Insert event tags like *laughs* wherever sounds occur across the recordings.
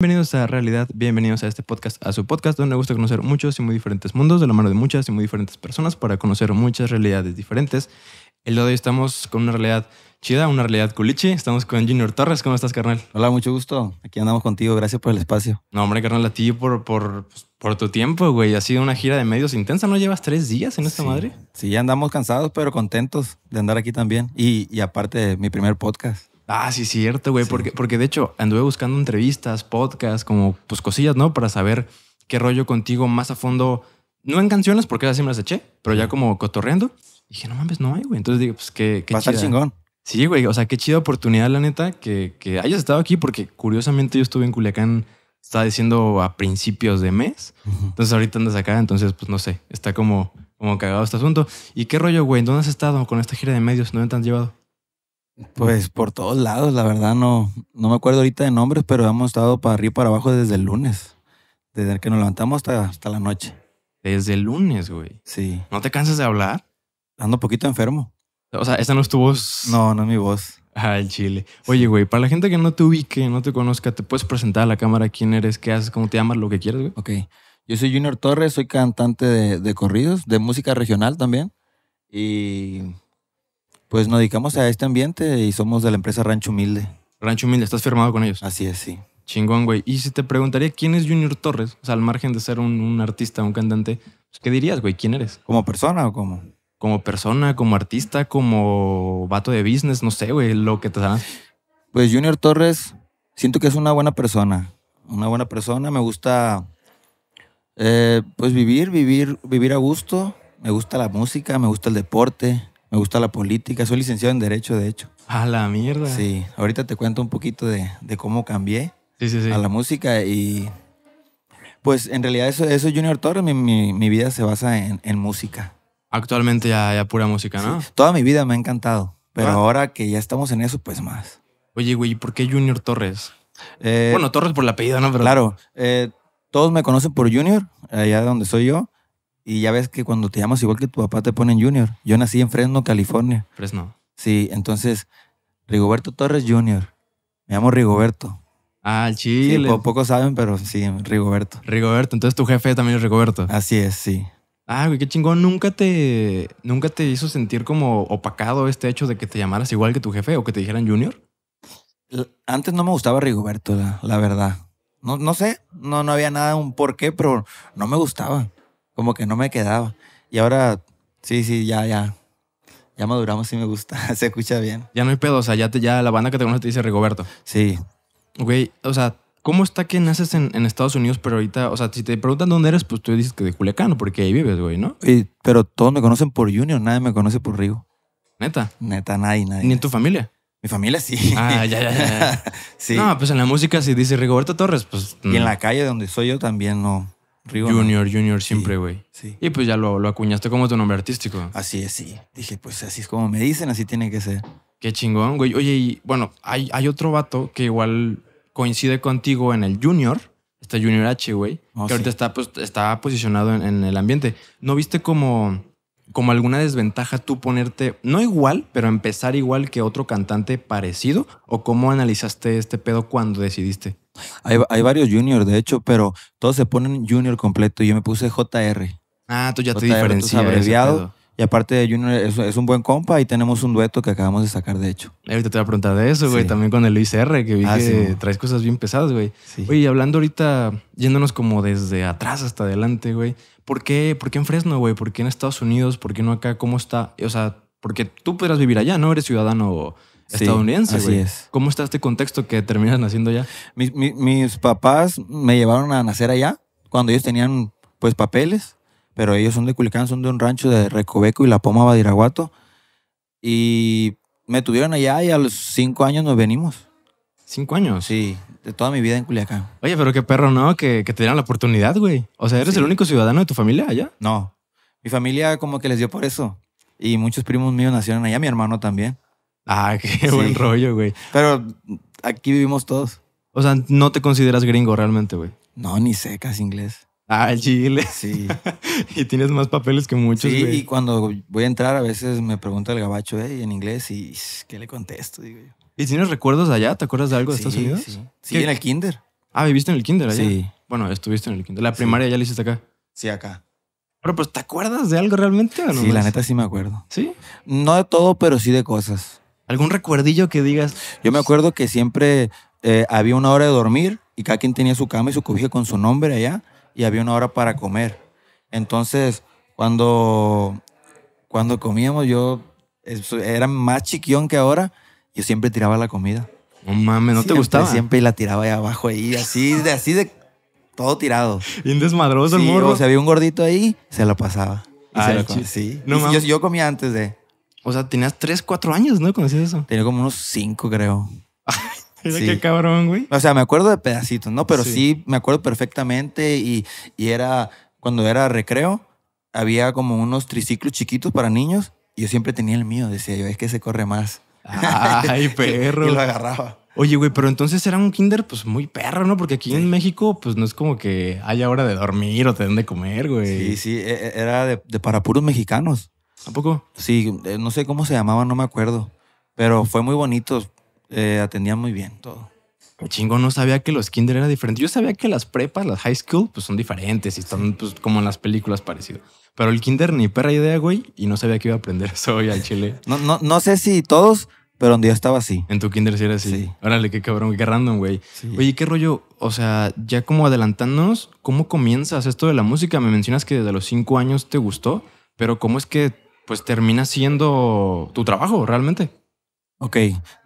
Bienvenidos a Realidad, bienvenidos a este podcast, a su podcast donde me gusta conocer muchos y muy diferentes mundos de la mano de muchas y muy diferentes personas para conocer muchas realidades diferentes. El día de hoy estamos con una realidad chida, una realidad culichi. Estamos con Junior Torres. ¿Cómo estás, carnal? Hola, mucho gusto. Aquí andamos contigo. Gracias por el espacio. No, hombre, carnal, a ti por, por, pues, por tu tiempo, güey. Ha sido una gira de medios intensa. ¿No llevas tres días en esta Sí. madre? Sí, andamos cansados, pero contentos de andar aquí también. Y, y aparte, mi primer podcast. Ah, sí, cierto, güey. Sí. Porque, porque de hecho anduve buscando entrevistas, podcasts, como pues cosillas, ¿no? Para saber qué rollo contigo más a fondo. No en canciones, porque esas sí me las eché, pero ya como cotorreando. Dije, no mames, no hay, güey. Entonces dije, pues qué, qué Va a estar chingón. Sí, güey. O sea, qué chida oportunidad, la neta, que, que hayas estado aquí, porque curiosamente yo estuve en Culiacán, estaba diciendo a principios de mes. Entonces ahorita andas acá, entonces pues no sé, está como, como cagado este asunto. ¿Y qué rollo, güey? ¿Dónde has estado con esta gira de medios? ¿Dónde te han llevado? Pues por todos lados, la verdad, no, no me acuerdo ahorita de nombres, pero hemos estado para arriba y para abajo desde el lunes. Desde que nos levantamos hasta, hasta la noche. Desde el lunes, güey. Sí. ¿No te cansas de hablar? Ando un poquito enfermo. O sea, esta no es tu voz. No, no es mi voz. Ah, el chile. Oye, güey, para la gente que no te ubique, no te conozca, ¿te puedes presentar a la cámara quién eres, qué haces, cómo te llamas, lo que quieras, güey? Ok. Yo soy Junior Torres, soy cantante de, de corridos, de música regional también. Y pues nos dedicamos a este ambiente y somos de la empresa Rancho Humilde. Rancho Humilde, estás firmado con ellos. Así es, sí. Chingón, güey. Y si te preguntaría quién es Junior Torres, o sea, al margen de ser un, un artista, un cantante, pues, ¿qué dirías, güey? ¿Quién eres? ¿Como persona o como? Como persona, como artista, como vato de business, no sé, güey, lo que te da. Pues Junior Torres, siento que es una buena persona. Una buena persona. Me gusta, eh, pues vivir, vivir, vivir a gusto. Me gusta la música, me gusta el deporte, me gusta la política. Soy licenciado en Derecho, de hecho. A la mierda. Sí, ahorita te cuento un poquito de, de cómo cambié sí, sí. sí. a la música y pues en realidad eso, eso es Junior Torres. Mi, mi- mi vida se basa en, en música. Actualmente ya, ya pura música, ¿no? Toda mi vida me ha encantado, pero Ah. ahora que ya estamos en eso, pues más. Oye, güey, ¿y ¿por qué Junior Torres? Eh, bueno, Torres por el apellido, ¿no? Pero Claro, eh, todos me conocen por Junior, allá donde soy yo. Y ya ves que cuando te llamas igual que tu papá te ponen Junior. Yo nací en Fresno, California. Fresno. Sí, entonces, Rigoberto Torres Junior. Me llamo Rigoberto. Ah, el Sí, chile. po- pocos saben, pero sí, Rigoberto. Rigoberto, entonces tu jefe también es Rigoberto. Así es, sí. Ah, güey, qué chingón. ¿Nunca te, ¿Nunca te hizo sentir como opacado este hecho de que te llamaras igual que tu jefe o que te dijeran Junior? Antes no me gustaba Rigoberto, la, la verdad. No, no sé, no, no había nada, un por qué, pero no me gustaba. Como que no me quedaba. Y ahora, sí, sí, ya, ya. Ya maduramos y me gusta. *laughs* Se escucha bien. Ya no hay pedo, o sea, ya, te, ya la banda que te conoce te dice Rigoberto. Sí, Güey, o sea, ¿cómo está que naces en, en Estados Unidos, pero ahorita, o sea, si te preguntan dónde eres, pues tú dices que de Culiacán, porque ahí vives, güey, ¿no? Y- pero todos me conocen por Junior, nadie me conoce por Rigo. Neta. Neta, nadie, nadie. Ni en tu familia. Mi familia sí. Ah, ya, ya, ya. *laughs* sí. No, pues en la música si dice Rigoberto Torres, pues... y en la calle donde soy yo también no. Rigo. no. Junior, Junior siempre, güey. Sí. Y pues ya lo, lo acuñaste como tu nombre artístico. Así es, sí. Dije, pues así es como me dicen, así tiene que ser. Qué chingón, güey. Oye, y bueno, hay, hay otro vato que igual coincide contigo en el Junior. Está Junior H, güey. Oh, que ahorita está, pues, está posicionado en, en el ambiente. ¿No viste como, como alguna desventaja tú ponerte, no igual, pero empezar igual que otro cantante parecido? ¿O cómo analizaste este pedo cuando decidiste? Hay, hay varios Junior, de hecho, pero todos se ponen Junior completo. Yo me puse JR. Ah, tú ya te JR, diferencias. entonces, abreviado. Y aparte de Junior es, es un buen compa y tenemos un dueto que acabamos de sacar, de hecho. Ahorita te voy a preguntar de eso, güey. Sí. También con el Luis R, que vi Ah, que sí. traes cosas bien pesadas, güey. Sí. Oye, hablando ahorita, yéndonos como desde atrás hasta adelante, güey. ¿Por qué, ¿Por qué en Fresno, güey? ¿Por qué en Estados Unidos? ¿Por qué no acá? ¿Cómo está? O sea, porque tú podrás vivir allá, ¿no? Eres ciudadano estadounidense, así güey. es. ¿Cómo está este contexto que terminas naciendo allá? Mis, mi- mis papás me llevaron a nacer allá cuando ellos tenían pues papeles, pero ellos son de Culiacán, son de un rancho de Recoveco y La Poma, Badiraguato. Y me tuvieron allá y a los cinco años nos venimos. Cinco años. Sí, de toda mi vida en Culiacán. Oye, pero qué perro, ¿no? Que, que te dieran la oportunidad, güey. O sea, ¿eres Sí. el único ciudadano de tu familia allá? No, mi familia como que les dio por eso. Y muchos primos míos nacieron allá, mi hermano también. Ah, *laughs* qué Sí. buen rollo, güey. Pero aquí vivimos todos. O sea, no te consideras gringo realmente, güey. No, ni sé casi inglés. Ah, el chile. Sí. *laughs* y tienes más papeles que muchos, sí, güey. y cuando voy a entrar a veces me pregunta el gabacho ¿eh? en inglés y ¿qué le contesto? Digo yo. ¿Y tienes recuerdos de allá? ¿Te acuerdas de algo de Sí, Estados Unidos? Sí, sí ¿Qué- en el kinder. Ah, ¿viviste en el kinder allá? Sí. Bueno, estuviste en el kinder. La Sí. primaria ya la hiciste acá. Sí, acá. Pero pues, ¿te acuerdas de algo realmente? o Sí, nomás? la neta sí me acuerdo. ¿Sí? No de todo, pero sí de cosas. ¿Algún recuerdillo que digas? Yo me acuerdo que siempre eh, había una hora de dormir y cada quien tenía su cama y su cobija con su nombre allá y había una hora para comer. Entonces, cuando, cuando comíamos, yo era más chiquión que ahora, yo siempre tiraba la comida. No mames, ¿no te Siempre, gustaba? Siempre la tiraba ahí abajo, ahí, así de, así de todo tirado. Bien desmadroso el Sí, morro. o sea, había un gordito ahí, se lo pasaba. Y se Ay, lo comía. chis. Sí. No yo, yo comía antes de. O sea, tenías 3, 4 años, ¿no? Cuando hacías eso. Tenía como unos cinco, creo. *laughs* Mira Sí. qué cabrón, güey. O sea, me acuerdo de pedacitos, ¿no? Pero Sí. sí, me acuerdo perfectamente y, y era, cuando era recreo, había como unos triciclos chiquitos para niños y yo siempre tenía el mío, decía yo, es que se corre más. *laughs* Ay, perro. y lo agarraba. Oye, güey, pero entonces era un kinder pues muy perro, ¿no? Porque aquí en México pues no es como que haya hora de dormir o te den de comer, güey. Sí, sí, e- e- era de, de para puros mexicanos. ¿A poco? Sí, eh, no sé cómo se llamaba, no me acuerdo, pero fue muy bonito, eh, atendían muy bien todo. Qué chingo, no sabía que los kinder era diferente. Yo sabía que las prepas, las high school, pues son diferentes y están pues como en las películas parecido. Pero el kinder ni perra idea, güey, y no sabía que iba a aprender *laughs* eso hoy al chile. No, no, no sé si todos, pero donde yo estaba así. En tu kinder sí era así. Sí. Órale, qué cabrón, qué random, güey. Sí. Oye, ¿qué rollo? O sea, ya como adelantándonos, ¿cómo comienzas esto de la música? Me mencionas que desde los cinco años te gustó, pero ¿cómo es que pues termina siendo tu trabajo realmente? Ok,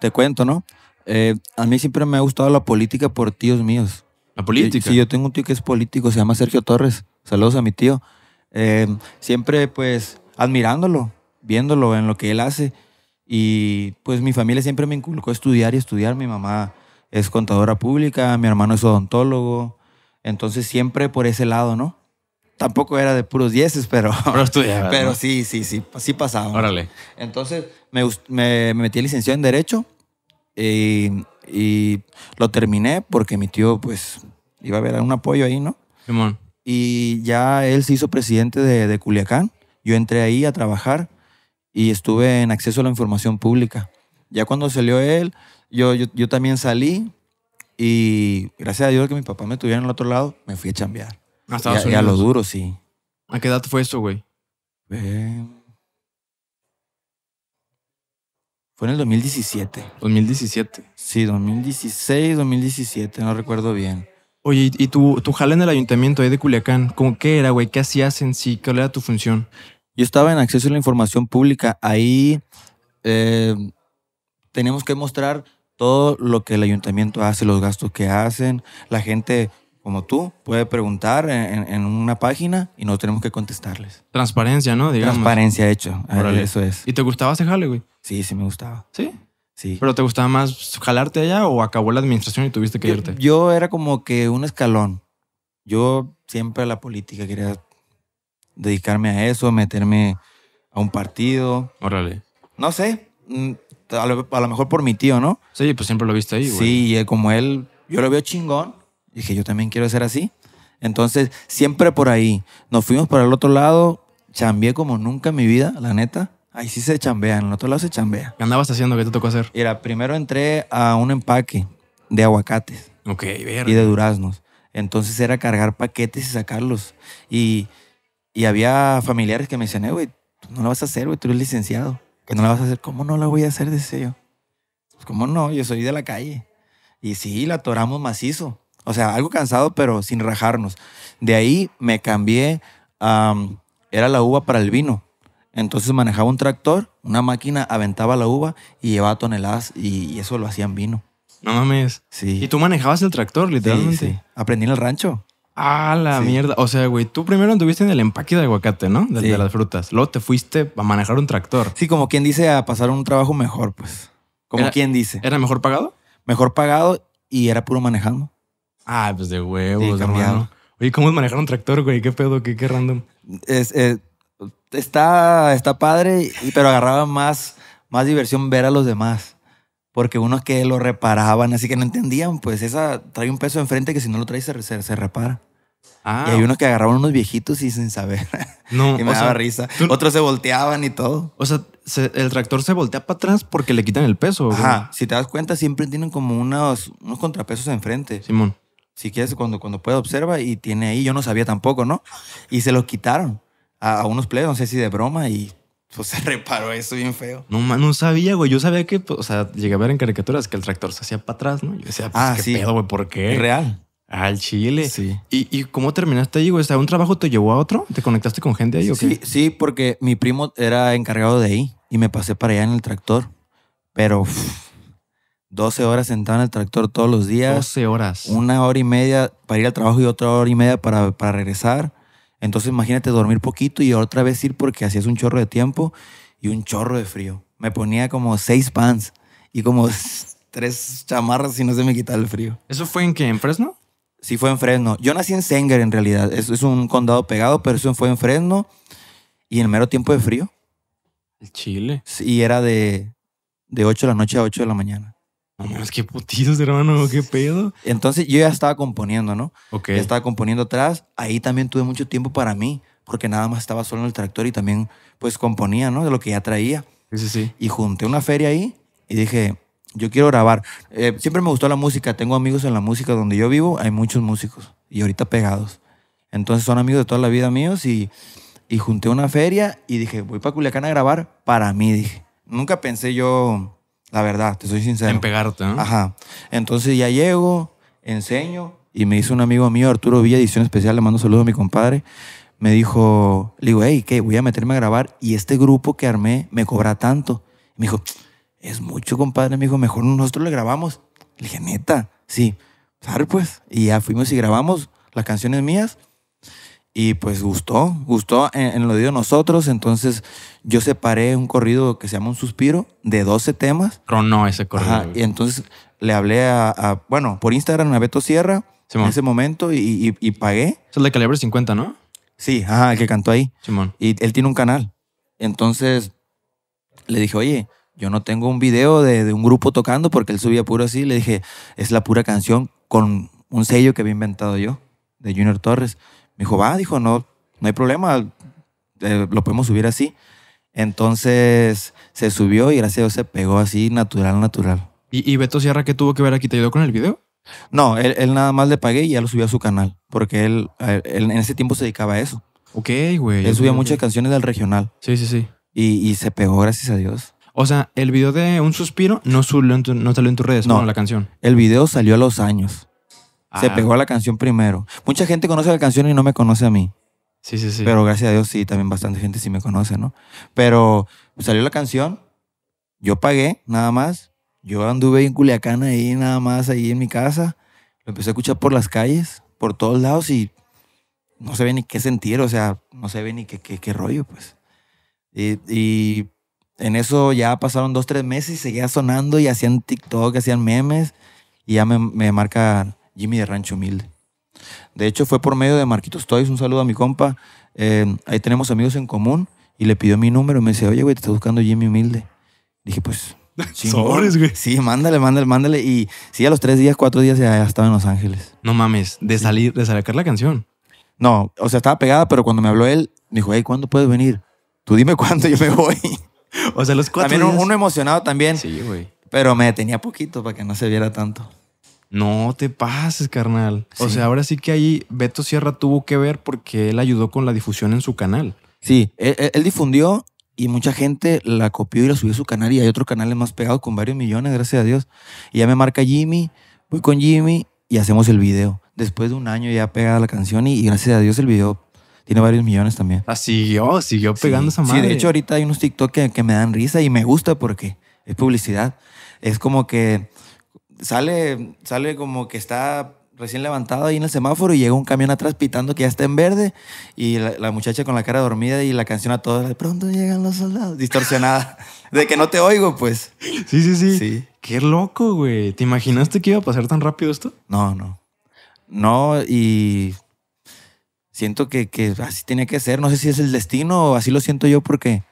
te cuento, ¿no? Eh, a mí siempre me ha gustado la política por tíos míos. La política. Sí, yo tengo un tío que es político, se llama Sergio Torres. Saludos a mi tío. Eh, siempre, pues, admirándolo, viéndolo en lo que él hace. Y, pues, mi familia siempre me inculcó estudiar y estudiar. Mi mamá es contadora pública, mi hermano es odontólogo. Entonces, siempre por ese lado, ¿no? Tampoco era de puros dieces, pero, *laughs* Pero estudiabas, *laughs* pero ¿no? sí, sí, sí, sí pasaba. Órale. Entonces me, me, me metí a licenciado en Derecho y, y lo terminé porque mi tío, pues, iba a haber un apoyo ahí, ¿no? Simón. Y ya él se hizo presidente de, de Culiacán. Yo entré ahí a trabajar y estuve en acceso a la información pública. Ya cuando salió él, yo, yo, yo también salí y gracias a Dios que mi papá me tuviera en el otro lado, me fui a chambear. A Y Estados a, y a lo Unidos. duro, sí. ¿A qué edad fue eso, güey? Eh, fue en el 2017. 2017. Sí, 2016, 2017, no recuerdo bien. Oye, ¿y tu, tu jale en el ayuntamiento ahí de Culiacán? ¿Cómo qué era, güey? ¿Qué hacías en sí? ¿Cuál era tu función? Yo estaba en acceso a la información pública. Ahí eh, teníamos que mostrar todo lo que el ayuntamiento hace, los gastos que hacen. La gente, como tú, puede preguntar en, en una página y nosotros tenemos que contestarles. Transparencia, ¿no? Digamos. Transparencia hecho. Órale. Eso es. ¿Y te gustaba ese jale, güey? Sí, sí me gustaba. Sí. Sí. ¿Pero te gustaba más jalarte allá o acabó la administración y tuviste que Yo, irte? yo era como que un escalón. Yo siempre a la política quería dedicarme a eso, meterme a un partido. Órale. No sé, mm, a lo, a lo mejor por mi tío, ¿no? Sí, pues siempre lo viste ahí, güey. Sí, como él, yo lo veo chingón. Dije, yo también quiero ser así. Entonces, siempre por ahí. Nos fuimos para el otro lado. Chambeé como nunca en mi vida, la neta. Ahí sí se chambea, en el otro lado se chambea. ¿Qué andabas haciendo? ¿Qué te tocó hacer? Mira, primero entré a un empaque de aguacates. Ok, ver. y de duraznos. Entonces era cargar paquetes y sacarlos. Y, y había familiares que me decían, eh, güey, tú no la vas a hacer, güey, tú eres licenciado. Que no la vas a hacer. ¿Cómo no la voy a hacer? Decía yo. Pues, ¿cómo no? Yo soy de la calle. Y sí, la atoramos macizo. O sea, algo cansado, pero sin rajarnos. De ahí me cambié. am, era la uva para el vino. Entonces manejaba un tractor, una máquina aventaba la uva y llevaba toneladas y, y eso lo hacían vino. No mames. Sí. Y tú manejabas el tractor, Sí, literalmente. sí. Aprendí en el rancho. Ah, la Sí. mierda. O sea, güey, tú primero anduviste en el empaque de aguacate, ¿no? De, Sí. de las frutas. Luego te fuiste a manejar un tractor. Sí, como quien dice, a pasar un trabajo mejor, pues. Como Era- quien dice. ¿Era mejor pagado? Mejor pagado y era puro manejando. Ah, pues de huevos, Sí, hermano. Oye, ¿cómo es manejar un tractor, güey? ¿Qué pedo? ¿Qué, qué random? Es, eh, está, está padre, pero agarraba más, más diversión ver a los demás. Porque unos que lo reparaban, así que no entendían, pues esa trae un peso enfrente que si no lo traes se, se, se repara. Ah, Y hay unos que agarraban unos viejitos y sin saber. *laughs* no. y me daba sea, risa. tú- Otros se volteaban y todo. O sea, se- el tractor se voltea para atrás porque le quitan el peso, güey. Ajá. Si te das cuenta, siempre tienen como unos, unos contrapesos enfrente. Simón. Si quieres, cuando, cuando pueda, observa y tiene ahí. Yo no sabía tampoco, ¿no? Y se lo quitaron a, a unos plebes, no sé si de broma, y pues *laughs* se reparó eso bien feo. No, ma- no sabía, güey. Yo sabía que, pues, o sea, llegué a ver en caricaturas que el tractor se hacía para atrás, ¿no? Yo decía, pues, Ah, ¿qué sí. pedo, güey? ¿Por qué? Real. Al chile. Sí. ¿Y, ¿Y cómo terminaste ahí, güey? O sea, ¿un trabajo te llevó a otro? ¿Te conectaste con gente ahí o Sí, qué? sí, porque mi primo era encargado de ahí y me pasé para allá en el tractor. Pero uf, 12 horas sentado en el tractor todos los días. 12 horas. una hora y media para ir al trabajo y otra hora y media para, para regresar. Entonces imagínate dormir poquito y otra vez ir porque hacías un chorro de tiempo y un chorro de frío. Me ponía como seis pants y como *laughs* tres chamarras y no se me quitaba el frío. ¿Eso fue en qué? ¿En Fresno? Sí fue en Fresno. Yo nací en Sanger en realidad. Es, es un condado pegado, pero eso fue en Fresno y en mero tiempo de frío. El Chile. Y era de, de 8 de la noche a 8 de la mañana. No mames, qué putizos, hermano. ¿Qué pedo? Entonces yo ya estaba componiendo, ¿no? Ok. Ya estaba componiendo atrás. Ahí también tuve mucho tiempo para mí, porque nada más estaba solo en el tractor y también pues componía, ¿no? De lo que ya traía. Sí, sí, sí. Y junté una feria ahí y dije, yo quiero grabar. Eh, siempre me gustó la música, tengo amigos en la música donde yo vivo, hay muchos músicos y ahorita pegados. Entonces son amigos de toda la vida míos y, y junté una feria y dije, voy para Culiacán a grabar para mí, dije. Nunca pensé yo, la verdad, te soy sincero. En pegarte, ¿no? Ajá. Entonces ya llego, enseño y me hizo un amigo mío, Arturo Villa, edición especial, le mando saludos a mi compadre. Me dijo, le digo, hey, ¿qué? Voy a meterme a grabar y este grupo que armé me cobra tanto. Me dijo, es mucho, compadre. Me dijo, mejor nosotros le grabamos. Le dije, neta, sí. ¿Sabes? Pues. Y ya fuimos y grabamos las canciones mías. Y pues gustó, gustó en, en lo de nosotros. Entonces yo separé un corrido que se llama Un Suspiro de 12 temas. Tronó ese correo. Ajá, y entonces le hablé a, a- bueno, por Instagram a Beto Sierra Simón. en ese momento y, y- y pagué. Es el de calibre 50, ¿no? Sí, ajá, el que cantó ahí. Simón. Y él tiene un canal. Entonces le dije, oye, yo no tengo un video de, de un grupo tocando porque él subía puro así. Le dije, es la pura canción con un sello que había inventado yo, de Junior Torres. Me dijo, va, dijo, no, no hay problema, eh, lo podemos subir así. Entonces se subió y gracias a Dios se pegó así, natural, natural. ¿Y, y Beto Sierra qué tuvo que ver aquí? ¿Te ayudó con el video? No, él, él nada más le pagué y ya lo subió a su canal, porque él, a él- él en ese tiempo se dedicaba a eso. Ok, güey. Él subía muchas canciones del regional Sí, sí, sí. y, y se pegó, gracias a Dios. O sea, el video de Un Suspiro no, subió en tu- no salió en tus redes, No. no. la canción. El video salió a los años. Se Ah, pegó a la canción primero. Mucha gente conoce la canción y no me conoce a mí. Sí, sí, sí. Pero gracias a Dios sí, también bastante gente sí me conoce, ¿no? Pero salió la canción, yo pagué nada más. Yo anduve en Culiacán ahí nada más, ahí en mi casa. Lo empecé a escuchar por las calles, por todos lados y no sabía ni qué sentir, o sea, no sabía ni qué, qué, qué rollo, pues. Y, y en eso ya pasaron dos, tres meses y seguía sonando y hacían TikTok, hacían memes y ya me, me marca Jimmy de Rancho Humilde. De hecho, fue por medio de Marquitos Toys. Un saludo a mi compa. Eh, ahí tenemos amigos en común. Y le pidió mi número. Y me dice, oye, güey, te está buscando Jimmy Humilde. Dije, pues. *laughs* Sobres, güey. Sí, mándale, mándale, mándale. Y sí, a los tres días, cuatro días ya estaba en Los Ángeles. No mames, de salir, de sacar la canción. No, o sea, estaba pegada, pero cuando me habló él, me dijo, hey, ¿cuándo puedes venir? Tú dime cuándo, yo me voy. *laughs* O sea, los cuatro también días. uno emocionado también. Sí, güey. Pero me detenía poquito para que no se viera tanto. No te pases, carnal. O sea, ahora sí que ahí Beto Sierra tuvo que ver porque él ayudó con la difusión en su canal. Sí, él, él- él difundió y mucha gente la copió y la subió a su canal y hay otros canales más pegados con varios millones, gracias a Dios. Y ya me marca Jimmy, voy con Jimmy y hacemos el video. Después de un año ya pegada la canción y, y gracias a Dios el video tiene varios millones también. Ah, siguió, siguió pegando sí, esa madre. Sí, de hecho ahorita hay unos TikTok que, que me dan risa y me gusta porque es publicidad. Es como que sale, sale como que está recién levantado ahí en el semáforo y llega un camión atrás pitando que ya está en verde y la, la muchacha con la cara dormida y la canción a todos, de pronto llegan los soldados, distorsionada, *laughs* de que no te oigo, pues. Sí, sí, sí, Sí. Qué loco, güey. ¿Te imaginaste que iba a pasar tan rápido esto? No, no. No, y siento que, que así tiene que ser. No sé si es el destino o así lo siento yo porque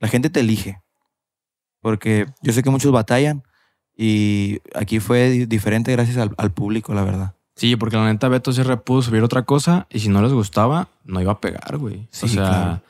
la gente te elige. Porque yo sé que muchos batallan y aquí fue di- diferente gracias al, al público, la verdad. Sí, porque la neta Beto Sierra pudo subir otra cosa y si no les gustaba, no iba a pegar, güey. Sí, o sea, claro.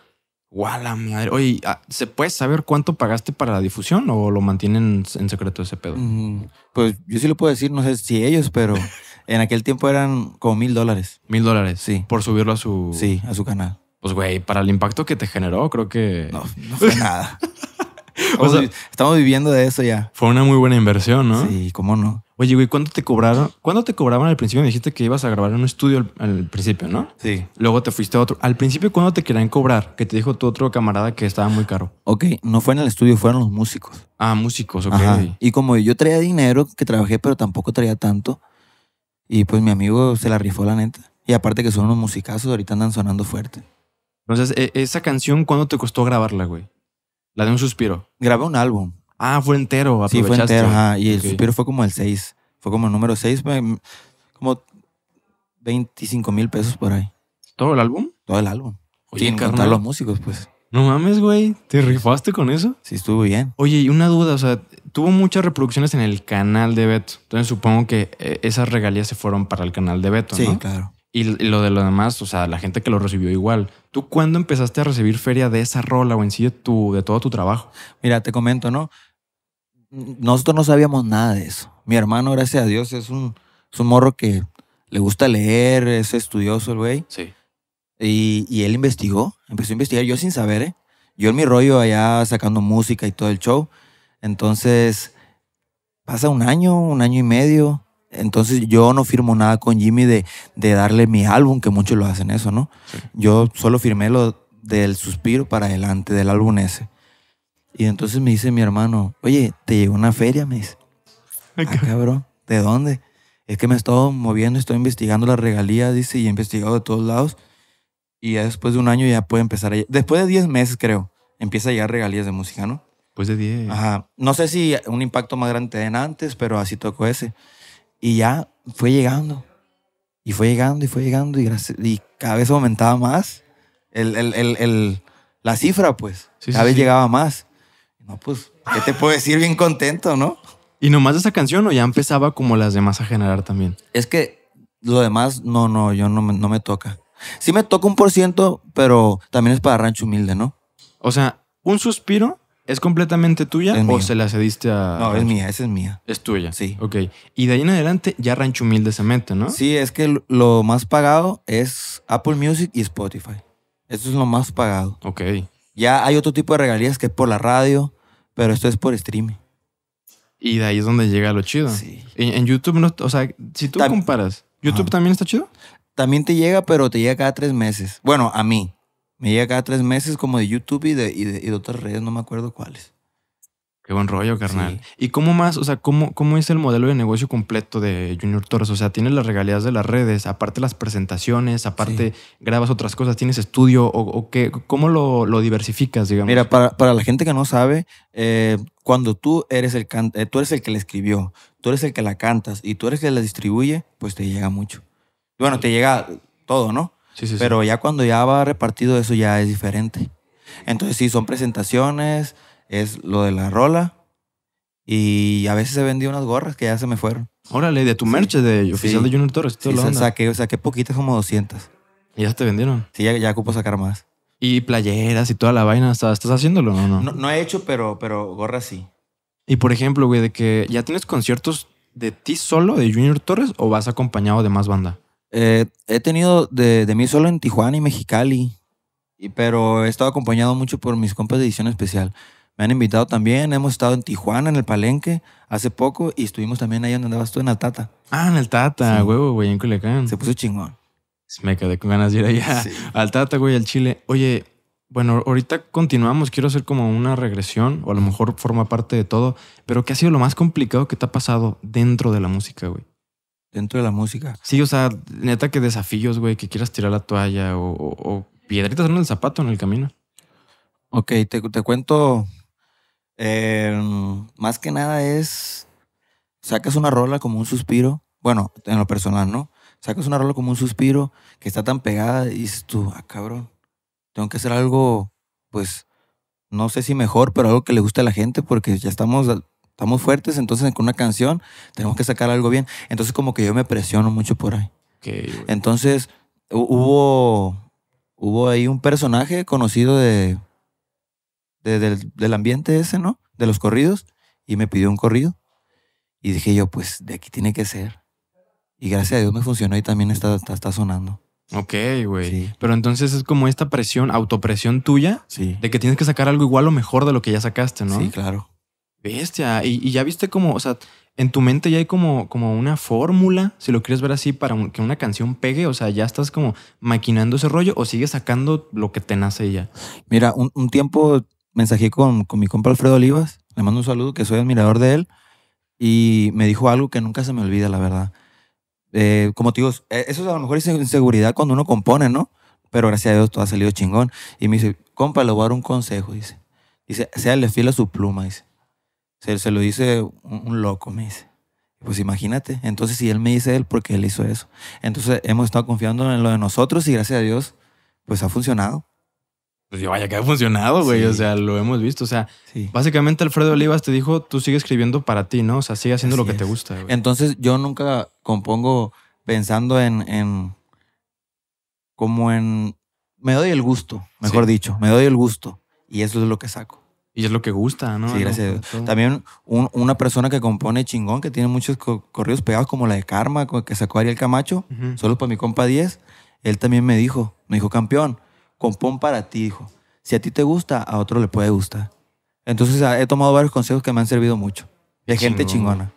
guau, la madre. Oye, ah, ¿se puede saber cuánto pagaste para la difusión o lo mantienen en secreto ese pedo? Mm, Pues yo sí lo puedo decir, no sé si ellos, pero *laughs* En aquel tiempo eran como mil dólares. Mil dólares. Sí. Por subirlo a su. Sí, a su canal. Pues, güey, para el impacto que te generó, creo que. No, no fue nada. *laughs* *laughs* O sea- Estamos vi- estamos viviendo de eso ya. Fue una muy buena inversión, ¿no? Sí, cómo no. Oye, güey, ¿cuánto te cobraron? ¿Cuándo te cobraban al principio? Me dijiste que ibas a grabar en un estudio al, al principio, ¿no? Sí. Luego te fuiste a otro. Al principio, ¿cuándo te querían cobrar? Que te dijo tu otro camarada que estaba muy caro. Ok, no fue en el estudio, fueron los músicos. Ah, músicos, ok. Ajá. Y como yo traía dinero, que trabajé, pero tampoco traía tanto. Y pues mi amigo se la rifó, la neta. Y aparte que son unos musicazos, ahorita andan sonando fuerte. Entonces, e- esa canción, ¿cuándo te costó grabarla, güey? La de un suspiro. Grabé un álbum. Ah, fue entero. Sí, fue entero, ajá. Y el suspiro fue como el 6. Fue como el número 6, como 25 mil pesos por ahí. ¿Todo el álbum? Todo el álbum. Oye, Sin carnal. contar los músicos, pues. No mames, güey. ¿Te rifaste con eso? Sí, estuvo bien. Oye, y una duda, o sea, tuvo muchas reproducciones en el canal de Beto. Entonces supongo que eh, esas regalías se fueron para el canal de Beto, Sí, ¿no? claro. Y, y lo de lo demás, o sea, la gente que lo recibió igual. ¿Tú cuándo empezaste a recibir feria de esa rola o en sí de, tu, de todo tu trabajo? Mira, te comento, ¿no? Nosotros no sabíamos nada de eso. Mi hermano, gracias a Dios, es un, es un morro que le gusta leer, es estudioso el güey. Sí. Y, y él investigó, empezó a investigar, yo sin saber, ¿eh? Yo en mi rollo allá sacando música y todo el show. Entonces, pasa un año, un año y medio. Entonces yo no firmo nada con Jimmy de, de darle mi álbum, que muchos lo hacen eso, ¿no? Sí. Yo solo firmé lo del suspiro para adelante, del álbum ese. Y entonces me dice mi hermano, oye, ¿te llegó una feria? Me dice. Ah, cabrón, ¿de dónde? Es que me he estado moviendo, estoy investigando las regalías, dice, y he investigado de todos lados. Y ya después de un año ya puede empezar a... Después de 10 meses, creo, empieza a llegar regalías de música, ¿no? Pues de 10. Ajá. No sé si un impacto más grande den antes, pero así tocó ese. Y ya fue llegando. Y fue llegando y fue llegando y, gracias- y cada vez aumentaba más el, el- el- el- la cifra, pues. Sí, cada sí, vez sí. llegaba más. No, pues, ¿qué te puedo decir? Bien contento, ¿no? ¿Y nomás de esa canción o ya empezaba como las demás a generar también? Es que lo demás, no, no, yo no me, no me toca. Sí me toca un por ciento, pero también es para rancho humilde, ¿no? O sea, ¿un suspiro es completamente tuya Es o se la cediste a... No, es mía, esa es mía. Es tuya. Sí. Ok. Y de ahí en adelante ya Rancho Humilde se mete, ¿no? Sí, es que lo más pagado es Apple Music y Spotify. Eso es lo más pagado. Ok. Ya hay otro tipo de regalías que es por la radio, pero esto es por streaming. Y de ahí es donde llega lo chido. Sí. En, en YouTube, no, o sea, si tú Tam- comparas, ¿YouTube Ajá. también está chido? También te llega, pero te llega cada tres meses. Bueno, a mí. Me llega cada tres meses como de YouTube y de, y de, y de otras redes, no me acuerdo cuáles. Qué buen rollo, carnal. ¿Y cómo más, o sea, cómo, cómo es el modelo de negocio completo de Junior Torres? O sea, tienes las regalías de las redes, aparte las presentaciones, aparte grabas otras cosas, tienes estudio o, o qué, ¿cómo lo, lo diversificas, digamos? Mira, para, para la gente que no sabe, eh, cuando tú eres, el can- eh, tú eres el que la escribió, tú eres el que la cantas y tú eres el que la distribuye, pues te llega mucho. Bueno, te llega todo, ¿no? Sí, sí, sí. Pero ya cuando ya va repartido eso ya es diferente. Entonces sí, son presentaciones, es lo de la rola y a veces se vendió unas gorras que ya se me fueron. Órale, de tu merch de oficial de Junior Torres, Sí, la saqué, saqué poquitas como 200. Y ya te vendieron. Sí, ya, ya ocupo sacar más. Y playeras y toda la vaina, ¿estás, estás haciéndolo o no? No, no he hecho, pero, pero gorras sí. Y por ejemplo, güey, de que ya tienes conciertos de ti solo, de Junior Torres, o vas acompañado de más banda? Eh, he tenido de, de mí solo en Tijuana y Mexicali, y, pero he estado acompañado mucho por mis compas de edición especial. Me han invitado también, hemos estado en Tijuana, en el Palenque, hace poco, y estuvimos también ahí donde andabas tú, en Altata. Ah, en el Tata, Sí. huevo, güey, en Culiacán. Se puso chingón. Me quedé con ganas de ir allá. Sí. Al Tata, güey, al Chile. Oye, bueno, ahorita continuamos. Quiero hacer como una regresión, o a lo mejor forma parte de todo. Pero ¿qué ha sido lo más complicado que te ha pasado dentro de la música, güey? Dentro de la música. Sí, o sea, neta que desafíos, güey, que quieras tirar la toalla o, o- o piedritas en el zapato en el camino. Ok, te, te cuento. eh, más que nada es. Sacas una rola como un suspiro. Bueno, en lo personal, ¿no? Sacas una rola como un suspiro que está tan pegada y dices tú, ah, cabrón. Tengo que hacer algo, pues, no sé si mejor, pero algo que le guste a la gente porque ya estamos, estamos fuertes. Entonces, con una canción tenemos que sacar algo bien. Entonces, como que yo me presiono mucho por ahí. Güey. Entonces, hu- hubo, hubo ahí un personaje conocido de, de- del, del ambiente ese, ¿no? De los corridos, y me pidió un corrido. Y dije yo, pues de aquí tiene que ser. Y gracias a Dios me funcionó y también está, está, está sonando. Ok, güey. Sí. Pero entonces es como esta presión, autopresión tuya, Sí. de que tienes que sacar algo igual o mejor de lo que ya sacaste, ¿no? Sí, claro. Bestia. Y, ya viste como, o sea, en tu mente ya hay como, como una fórmula, si lo quieres ver así, para que una canción pegue. O sea, ya estás como maquinando ese rollo o sigues sacando lo que te nace ya. Mira, un, tiempo mensajé con, con mi compa Alfredo Olivas. Le mando un saludo, que soy admirador de él. Y me dijo algo que nunca se me olvida, la verdad. Eh, como te digo, eh, eso a lo mejor es inseguridad cuando uno compone, ¿no? Pero gracias a Dios todo ha salido chingón. Y me dice, compa, le voy a dar un consejo, dice. Dice, séale fiel a su pluma, dice. Se, se lo dice un, un loco, me dice. Pues imagínate. Entonces, si él me dice él, porque él hizo eso. Entonces, hemos estado confiando en lo de nosotros y gracias a Dios, pues ha funcionado. Pues yo vaya que ha funcionado, güey. Sí. O sea, lo hemos visto. O sea, Sí. básicamente Alfredo Olivas te dijo, tú sigue escribiendo para ti, ¿no? O sea, sigue haciendo lo que te gusta, güey. Entonces yo nunca compongo pensando en, en como en me doy el gusto, mejor Sí. dicho, me doy el gusto y eso es lo que saco. Y es lo que gusta, ¿no? Sí, gracias. También un- una persona que compone chingón, que tiene muchos co- corridos pegados como la de Karma, que sacó Ariel Camacho, solo para mi compa 10, él también me dijo, me dijo, campeón, compón para ti, hijo. Si a ti te gusta, a otro le puede gustar. Entonces ah, he tomado varios consejos que me han servido mucho. Hay gente chingona.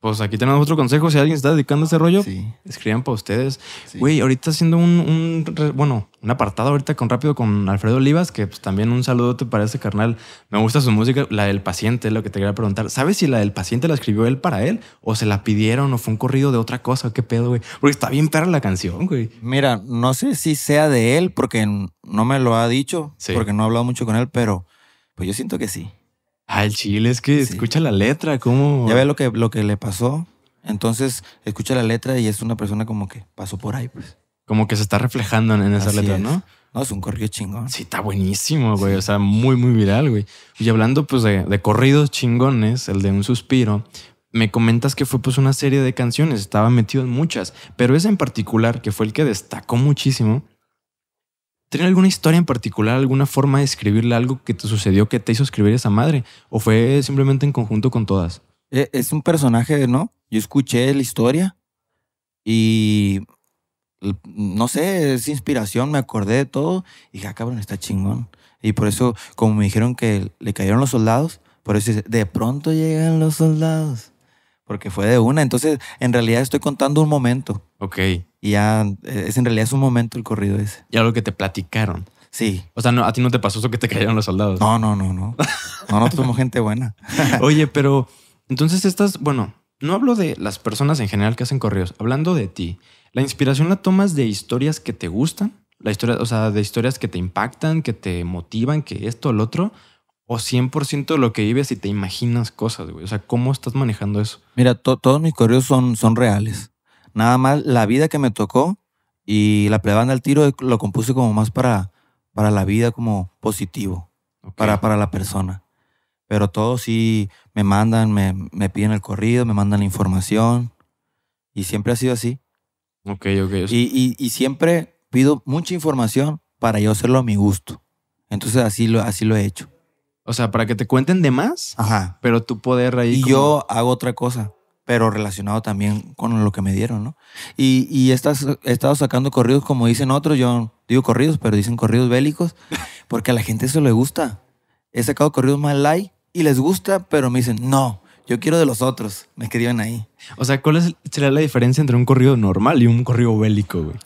Pues aquí tenemos otro consejo. Si alguien está dedicando a ese rollo, Sí. escriban para ustedes. sí. Güey, ahorita haciendo un, bueno, un apartado ahorita con rápido con Alfredo Olivas, que pues también un saludote para ese carnal. Me gusta su música, la del paciente, lo que te quería preguntar. ¿Sabes si la del paciente la escribió él para él? ¿O se la pidieron? ¿O fue un corrido de otra cosa? ¿Qué pedo, güey? Porque está bien perra la canción, güey. Mira, no sé si sea de él, porque no me lo ha dicho, Sí. porque no he hablado mucho con él, pero pues yo siento que sí. Ah, el chile, es que Sí. escucha la letra, cómo... Ya ve lo que, lo que le pasó, entonces escucha la letra y es una persona como que pasó por ahí, pues. Como que se está reflejando en, en esa Así letra, es. ¿no? No, es un corrido chingón. Sí, está buenísimo, güey. O sea, muy, muy viral, güey. Y hablando, pues, de, de corridos chingones, el de Un Suspiro, me comentas que fue, pues, una serie de canciones. Estaba metido en muchas. Pero ese en particular, que fue el que destacó muchísimo, ¿tiene alguna historia en particular, alguna forma de escribirle algo que te sucedió que te hizo escribir esa madre? ¿O fue simplemente en conjunto con todas? E- Es un personaje, ¿no? Yo escuché la historia y no sé, es inspiración, me acordé de todo y dije, ah, cabrón, está chingón. Y por eso, como me dijeron que le cayeron los soldados, por eso dice, de pronto llegan los soldados. Porque fue de una. Entonces, en realidad estoy contando un momento. Ok. Y ya, eh, es en realidad es un momento el corrido ese. Y algo que te platicaron. Sí. O sea, no, a ti no te pasó eso que te cayeron los soldados. No, no, no, no. No, no somos gente buena. *laughs* Oye, pero entonces estas, bueno, no hablo de las personas en general que hacen correos, hablando de ti. ¿La inspiración la tomas de historias que te gustan? La historia, o sea, de historias que te impactan, que te motivan, que esto o lo otro, o 100% lo que vives y te imaginas cosas, güey. O sea, ¿cómo estás manejando eso? Mira, to- todos mis corridos son, son reales. Nada más la vida que me tocó y la plebanda al tiro lo compuse como más para, para la vida, como positivo, para, para la persona. Pero todos sí me mandan, me, me piden el corrido, me mandan la información. Y siempre ha sido así. Ok, ok. Y, y- y siempre pido mucha información para yo hacerlo a mi gusto. Entonces así lo, así lo he hecho. o sea, para que te cuenten de más, Ajá. pero tu poder ahí. Y como- yo hago otra cosa, pero relacionado también con lo que me dieron, ¿no? Y, y estas, he estado sacando corridos, como dicen otros, yo digo corridos, pero dicen corridos bélicos, *laughs* porque a la gente eso le gusta. He sacado corridos más light y les gusta, pero me dicen, no, yo quiero de los otros. Me escriben ahí. O sea, ¿cuál es, sería la diferencia entre un corrido normal y un corrido bélico, güey?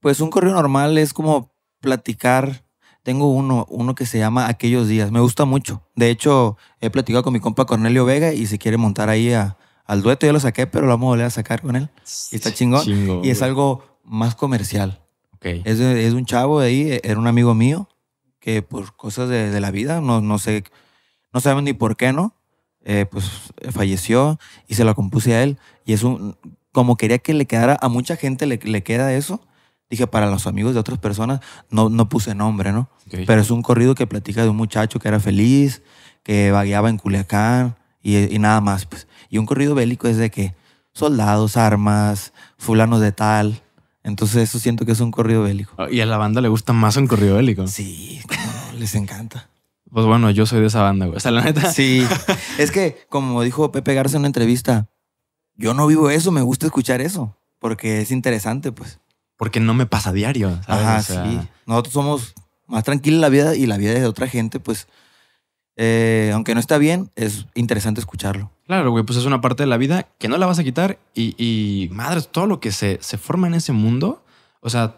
Pues un corrido normal es como platicar. Tengo uno, uno que se llama Aquellos Días. Me gusta mucho. De hecho, he platicado con mi compa Cornelio Vega y se quiere montar ahí a- al dueto. Ya lo saqué, pero lo vamos a volver a sacar con él. Y está chingón. Chingo, Y es algo más comercial. Ok. Es, es un chavo de ahí, era un amigo mío, que por cosas de, de la vida, no, no sé, no sabemos ni por qué, ¿no? Eh, pues eh, falleció y se la compuse a él. Y es un, como quería que le quedara, a mucha gente le, le queda eso. Dije, para los amigos de otras personas, no, no puse nombre, ¿no? ok. Pero es un corrido que platica de un muchacho que era feliz, que vagueaba en Culiacán y, y nada más, pues. Y un corrido bélico es de que soldados, armas, fulanos de tal. Entonces eso siento que es un corrido bélico. Y a la banda le gusta más un corrido bélico. Sí, no, les encanta. Pues bueno, yo soy de esa banda, güey. O sea, la neta. Sí, es que como dijo Pepe Garza en una entrevista, yo no vivo eso, me gusta escuchar eso, porque es interesante, pues. Porque no me pasa diario. ¿sabes? Ajá, O sea, sí. Nosotros somos más tranquilos en la vida y la vida de otra gente, pues, eh, aunque no está bien, es interesante escucharlo. Claro, güey, pues es una parte de la vida que no la vas a quitar y, y madres, todo lo que se, se forma en ese mundo, o sea,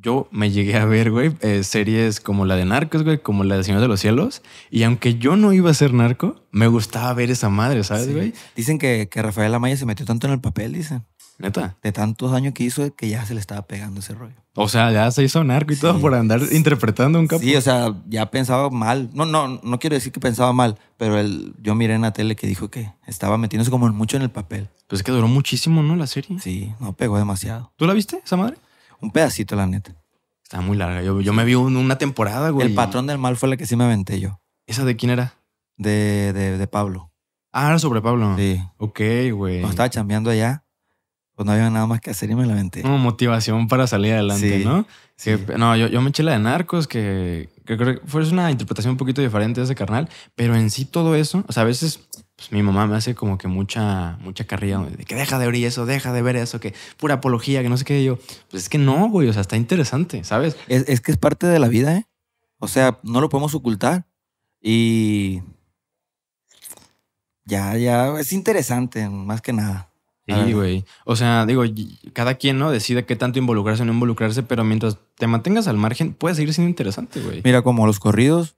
yo me llegué a ver, güey, eh, series como la de Narcos, güey, como la de Señor de los Cielos, y aunque yo no iba a ser narco, me gustaba ver esa madre, ¿sabes, Sí. güey? Dicen que, que Rafael Amaya se metió tanto en el papel, dicen, Neta. de tantos años que hizo que ya se le estaba pegando ese rollo. O sea, ya se hizo narco y Sí. todo por andar interpretando un capo. Sí, o sea, ya pensaba mal. No, no, no quiero decir que pensaba mal, pero él, yo miré en la tele que dijo que estaba metiéndose como mucho en el papel. Pues es que duró muchísimo, ¿no? La serie. Sí, no pegó demasiado. ¿Tú la viste, esa madre? Un pedacito, la neta. Está muy larga. Yo, yo me vi un- una temporada, güey. El patrón del mal fue la que sí me aventé yo, ¿Esa de quién era? de, de, de Pablo. Ah, era sobre Pablo. Sí. Ok, güey. Cuando estaba chambeando allá, pues no había nada más que hacer y me la aventé. Como motivación para salir adelante, Sí, ¿no? sí. Que- no, yo, yo me eché la de Narcos, que, que creo que fue una interpretación un poquito diferente de ese carnal, pero en sí todo eso, o sea, a veces pues, mi mamá me hace como que mucha, mucha carrilla de que deja de oír eso, deja de ver eso, que pura apología, que no sé qué. Y yo, pues es que no, güey, o sea, está interesante, ¿sabes? Es, es que es parte de la vida, ¿eh? O sea, no lo podemos ocultar. Y ya, ya, es interesante, más que nada. Sí, Ah. güey. O sea, digo, cada quien, ¿no? Decide qué tanto involucrarse o no involucrarse, pero mientras te mantengas al margen, puede seguir siendo interesante, güey. Mira, como los corridos,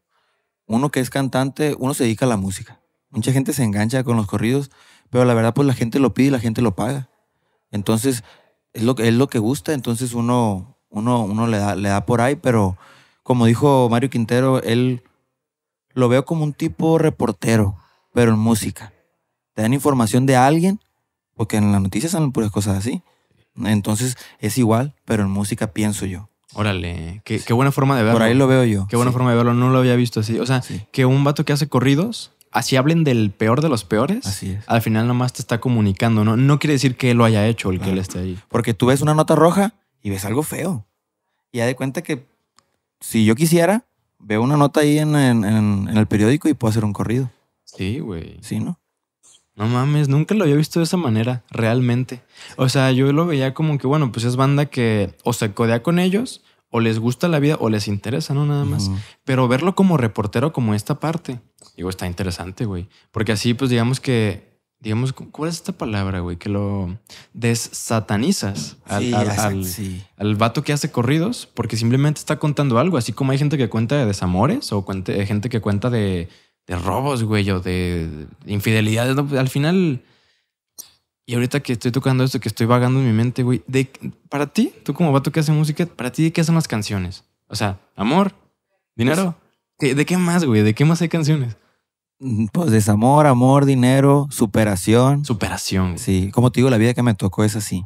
uno que es cantante, uno se dedica a la música. Mucha gente se engancha con los corridos, pero la verdad, pues la gente lo pide y la gente lo paga. Entonces, es lo que, es lo que gusta, entonces uno, uno, uno le, da, le da por ahí, pero como dijo Mario Quintero, él lo veo como un tipo reportero, pero en música. Te dan información de alguien, porque en las noticias salen puras cosas así. Entonces, es igual, pero en música pienso yo. Órale, qué, qué buena forma de verlo. Por ahí lo veo yo. Qué buena sí. forma de verlo, no lo había visto así. O sea, Sí. que un vato que hace corridos, así hablen del peor de los peores, Así es. al final nomás te está comunicando, ¿no? No quiere decir que él lo haya hecho, el que él esté ahí. Porque tú ves una nota roja y ves algo feo. Y ya de cuenta que si yo quisiera, veo una nota ahí en, en- en- en el periódico y puedo hacer un corrido. Sí, güey. ¿Sí, no? No mames, nunca lo había visto de esa manera, realmente. O sea, yo lo veía como que, bueno, pues es banda que o se codea con ellos, o les gusta la vida, o les interesa, ¿no? Nada más. Pero verlo como reportero, como esta parte, digo, está interesante, güey. Porque así, pues digamos que, digamos, ¿cuál es esta palabra, güey? Que lo desatanizas al, Sí, al- al- sí. al vato que hace corridos, porque simplemente está contando algo, así como hay gente que cuenta de desamores o gente que cuenta de, de robos, güey, o de infidelidades. ¿no? Pues, Al final, y ahorita que estoy tocando esto, que estoy vagando en mi mente, güey, de, para ti, tú como vato que hace música, para ti, ¿de qué son las canciones? O sea, amor, dinero. ¿Qué- ¿De qué más, güey? ¿De qué más hay canciones? Mm, Pues desamor, amor, dinero, superación. Superación. güey. Sí, como te digo, la vida que me tocó es así.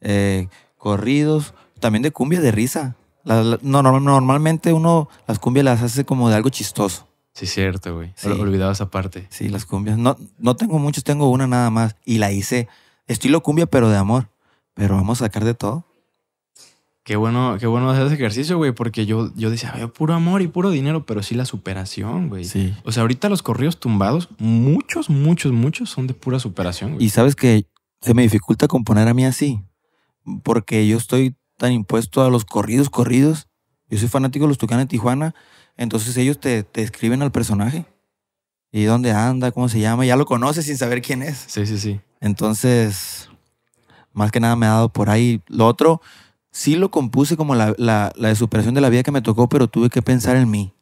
Eh, corridos, también de cumbia de risa. La- la- no, no, normalmente uno las cumbias las hace como de algo chistoso. Sí, cierto, güey. Sí. Ol- Olvidaba esa parte. Sí, las cumbias. No, no tengo muchos, tengo una nada más. Y la hice estilo cumbia, pero de amor. Pero vamos a sacar de todo. Qué bueno, qué bueno hacer ese ejercicio, güey, porque yo, yo decía, "Ay, puro amor y puro dinero, pero sí la superación, güey. Sí. O sea, ahorita los corridos tumbados, muchos, muchos, muchos son de pura superación, güey. Y sabes que se me dificulta componer a mí así. Porque yo estoy tan impuesto a los corridos, corridos. Yo soy fanático de los Tucanes de Tijuana. Entonces ellos te, te escriben al personaje. Y dónde anda, cómo se llama. Ya lo conoces sin saber quién es. Sí, sí, sí. Entonces, más que nada me ha dado por ahí. Lo otro, sí lo compuse como la, la, la de superación de la vida que me tocó, pero tuve que pensar en mí.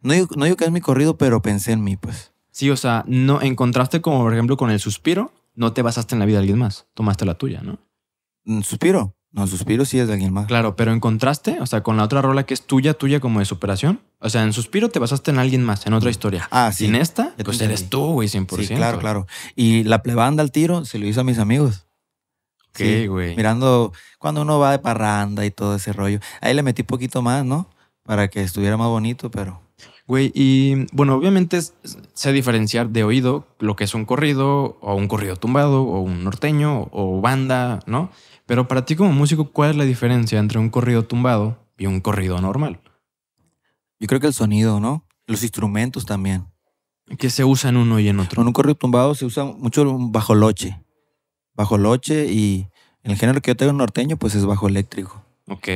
No digo, no digo que es mi corrido, pero pensé en mí, pues. Sí, o sea, no encontraste como, por ejemplo, con el suspiro, no te basaste en la vida de alguien más, tomaste la tuya, ¿no? ¿Suspiro? No, suspiro sí es de alguien más. Claro, pero encontraste, o sea, con la otra rola que es tuya, tuya como de superación. O sea, en suspiro te basaste en alguien más, en otra historia. Ah, sí. Y en esta, pues eres tú, güey, 100%. Sí, claro, claro. Y la plebanda al tiro se lo hizo a mis amigos. Sí, güey. Mirando cuando uno va de parranda y todo ese rollo. Ahí le metí poquito más, ¿no? Para que estuviera más bonito, pero... Güey, y bueno, obviamente sé diferenciar de oído lo que es un corrido o un corrido tumbado o un norteño o banda, ¿no? Pero para ti como músico, ¿cuál es la diferencia entre un corrido tumbado y un corrido normal? Yo creo que el sonido, ¿no? Los instrumentos también. Que se usa en uno y en otro. En un corrido tumbado se usa mucho un bajoloche. bajo loche y el género que yo tengo norteño pues es bajo eléctrico. Ok.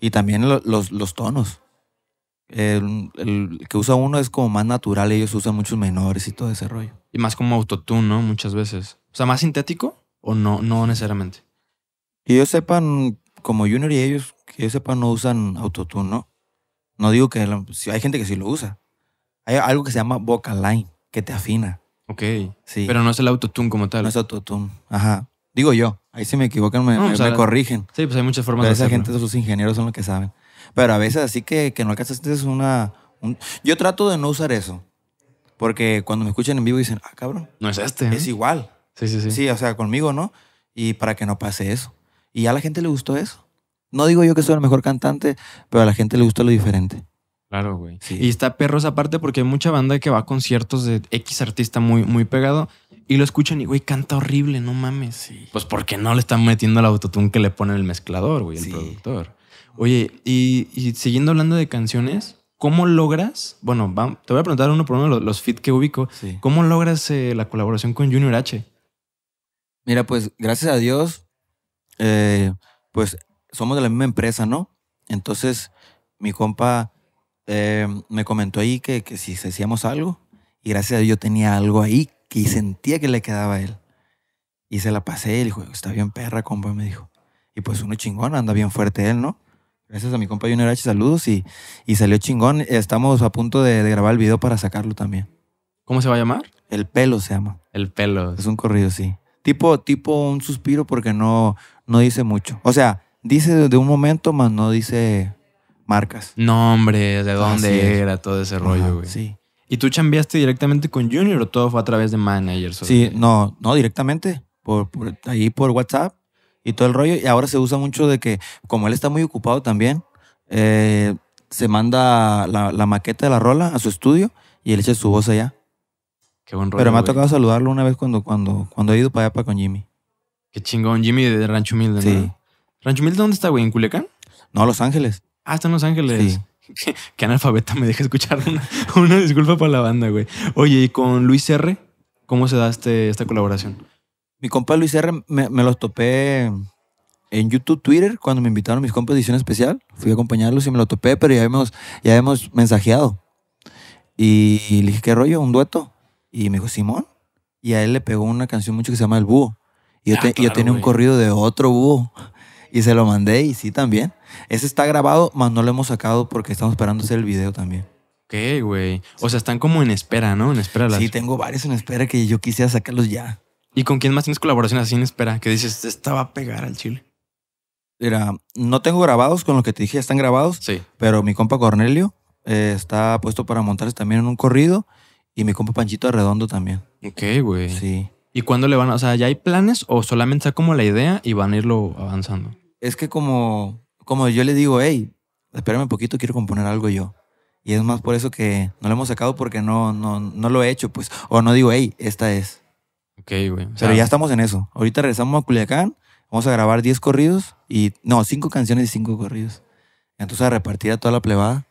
Y también lo- los, los tonos. El, el que usa uno es como más natural, ellos usan muchos menores y todo ese rollo. Y más como autotune, ¿no? Muchas veces. O sea, más sintético o no, no necesariamente. Que yo sepan, como Junior y ellos, que yo sepan no usan autotune, ¿no? No digo que lo- si hay gente que sí lo usa. Hay algo que se llama vocal line, que te afina. Ok. Sí. Pero no es el autotune como tal. no es autotune. Ajá. Digo yo. Ahí si me equivocan me, No, me- o sea, me corrigen. Sí, pues hay muchas formas Pero de esa hacerlo. gente, sus ingenieros son los que saben. Pero a veces así que, que no alcanzas es una... un- Yo trato de no usar eso. Porque cuando me escuchan en vivo dicen, ah, cabrón, No es este. ¿eh? es igual. Sí, sí, sí. Sí, o sea, conmigo, ¿no? Y para que no pase eso. Y a la gente le gustó eso. No digo yo que soy el mejor cantante, pero a la gente le gustó lo diferente. Claro, güey. Sí. Y está perro esa parte porque hay mucha banda que va a conciertos de X artista muy, muy pegado y lo escuchan y, güey, canta horrible, no mames. Sí. Pues porque no le están metiendo el autotune que le pone el mezclador, güey, el Sí. productor. Oye, y, y siguiendo hablando de canciones, ¿cómo logras? Bueno, te voy a preguntar uno por uno los, los fit que ubico. Sí. ¿Cómo logras eh, la colaboración con Junior H? Mira, pues gracias a Dios, eh, pues somos de la misma empresa, ¿no? Entonces, mi compa eh, me comentó ahí que, que si hacíamos algo, y gracias a Dios yo tenía algo ahí que sentía que le quedaba a él. Y se la pasé, y dijo, está bien perra, compa, me dijo. Y pues uno chingón, anda bien fuerte él, ¿no? Gracias a mi compa Junior H, saludos, y, y salió chingón. Estamos a punto de, de grabar el video para sacarlo también. ¿Cómo se va a llamar? El pelo se llama. El pelo. Es un corrido, sí. Tipo, tipo un suspiro porque no, no dice mucho. O sea, dice de, de un momento, más no dice marcas. Nombre, de Así dónde era todo ese rollo, Ajá, güey. Sí. ¿Y tú chambeaste directamente con Junior o todo fue a través de managers? Sí, de- no, no directamente. Por, por- ahí por WhatsApp y todo el rollo. Y ahora se usa mucho de que, como él está muy ocupado también, eh, se manda la, la maqueta de la rola a su estudio y él echa su voz allá. Qué buen rollo. Pero me ha güey. tocado saludarlo una vez cuando, cuando, cuando he ido para allá para con Jimmy. Qué chingón. Jimmy de Rancho Humilde, Sí. ¿no? ¿Rancho Humilde dónde está, güey? ¿En Culiacán? No, Los Ángeles. Ah, está en Los Ángeles. Sí. *laughs* Qué, analfabeta me deja escuchar una, *laughs* una disculpa para la banda, güey. Oye, ¿y con Luis R? ¿Cómo se da este, esta colaboración? Mi compa Luis R. me, me los topé en YouTube, Twitter, cuando me invitaron a mis compas de edición especial. Fui a acompañarlos y me lo topé, pero ya hemos, ya hemos mensajeado. Y, le dije, ¿qué rollo? ¿Un dueto? Y me dijo, Simón. Y a él le pegó una canción mucho que se llama El Búho. Y yo, Ah, te- yo tenía un corrido de otro búho. Y se lo mandé y sí, también. Ese está grabado, más no lo hemos sacado porque estamos esperando hacer el video también. ¿Qué, güey? O sea, están como en espera, ¿no? En espera. Las... Sí, tengo varios en espera que yo quisiera sacarlos ya. ¿Y con quién más tienes colaboración así en espera? Que dices, esta va a pegar al chile. Mira, no tengo grabados, con lo que te dije, ya están grabados. Sí. Pero mi compa Cornelio eh, está puesto para montarse también en un corrido. Y mi compa Panchito Redondo también. Ok, güey. Sí. ¿Y cuándo le van a...? O sea, ¿ya hay planes o solamente está como la idea y van a irlo avanzando? Es que como, como yo le digo, hey, espérame un poquito, quiero componer algo yo. Y es más por eso que no lo hemos sacado porque no, no, no lo he hecho, pues. O no digo, hey, esta es. Ok, güey. O sea, Pero ya estamos en eso. Ahorita regresamos a Culiacán, vamos a grabar 10 corridos y, no, 5 canciones y 5 corridos. Entonces a repartir a toda la plebada.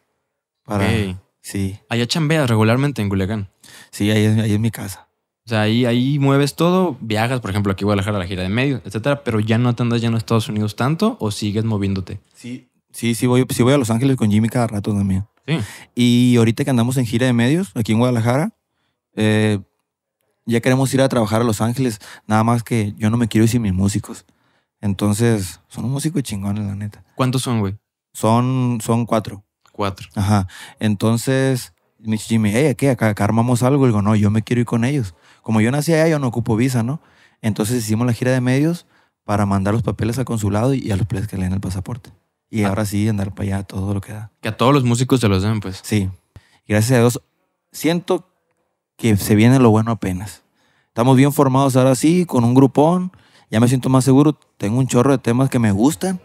Para, ok. Sí, Allá chambeas regularmente en Culiacán. sí, ahí es, ahí es mi casa. O sea, ahí, ahí mueves todo, viajas, por ejemplo, aquí voy a Guadalajara a la gira de medios, etcétera, pero ya no te andas ya en Estados Unidos tanto o sigues moviéndote. Sí, sí, sí voy, sí voy a Los Ángeles con Jimmy cada rato también. Sí. Y ahorita que andamos en gira de medios aquí en Guadalajara, eh, ya queremos ir a trabajar a Los Ángeles. Nada más que yo no me quiero ir sin mis músicos. Entonces, son un músico chingones, la neta. ¿Cuántos son, güey? Son, son cuatro. Cuatro. Ajá. Entonces, me dice Jimmy, hey, ¿qué? Acá, acá armamos algo. Y digo, no, yo me quiero ir con ellos. Como yo nací allá, yo no ocupo visa, ¿no? Entonces hicimos la gira de medios para mandar los papeles al consulado y a los players que le den el pasaporte. Y Ah. ahora sí, andar para allá todo lo que da. Que a todos los músicos se los den, pues. Sí. Gracias a Dios, siento que se viene lo bueno apenas. Estamos bien formados ahora sí, con un grupón. Ya me siento más seguro. Tengo un chorro de temas que me gustan.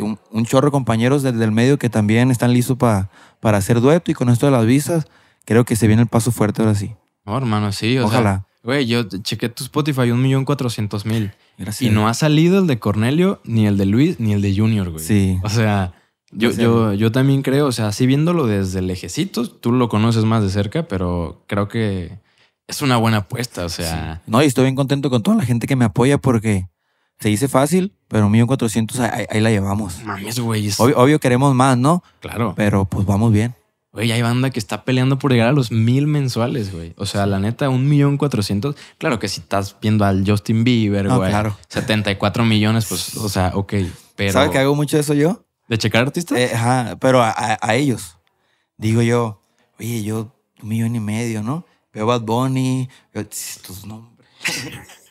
Un, un chorro de compañeros del, del medio que también están listos pa- para hacer dueto. Y con esto de las visas, creo que se viene el paso fuerte ahora sí. No, hermano, sí. O Ojalá. sea, güey, yo chequé tu Spotify, un millón cuatrocientos mil. Gracias. Y no ha salido el de Cornelio, ni el de Luis, ni el de Junior, güey. Sí. O sea, yo, yo, yo también creo, o sea, así viéndolo desde lejecitos, tú lo conoces más de cerca, pero creo que Es una buena apuesta, o sea. No, y estoy bien contento con toda la gente que me apoya porque se dice fácil, pero 1.400.000 ahí, ahí la llevamos. Mames, güey. Obvio, obvio queremos más, ¿no? Claro. Pero pues vamos bien. Güey, hay banda que está peleando por llegar a los mil mensuales, güey. O sea, la neta, un millón cuatrocientos. Claro que si estás viendo al Justin Bieber, No, güey. claro. 74 millones, pues, o sea, ok. Pero. ¿Sabes que hago mucho eso yo? ¿De checar artistas? Eh, ajá, pero a, a- a ellos. Digo yo, oye, yo un millón y medio, ¿no? Veo Bad Bunny, veo estos nombres. *laughs*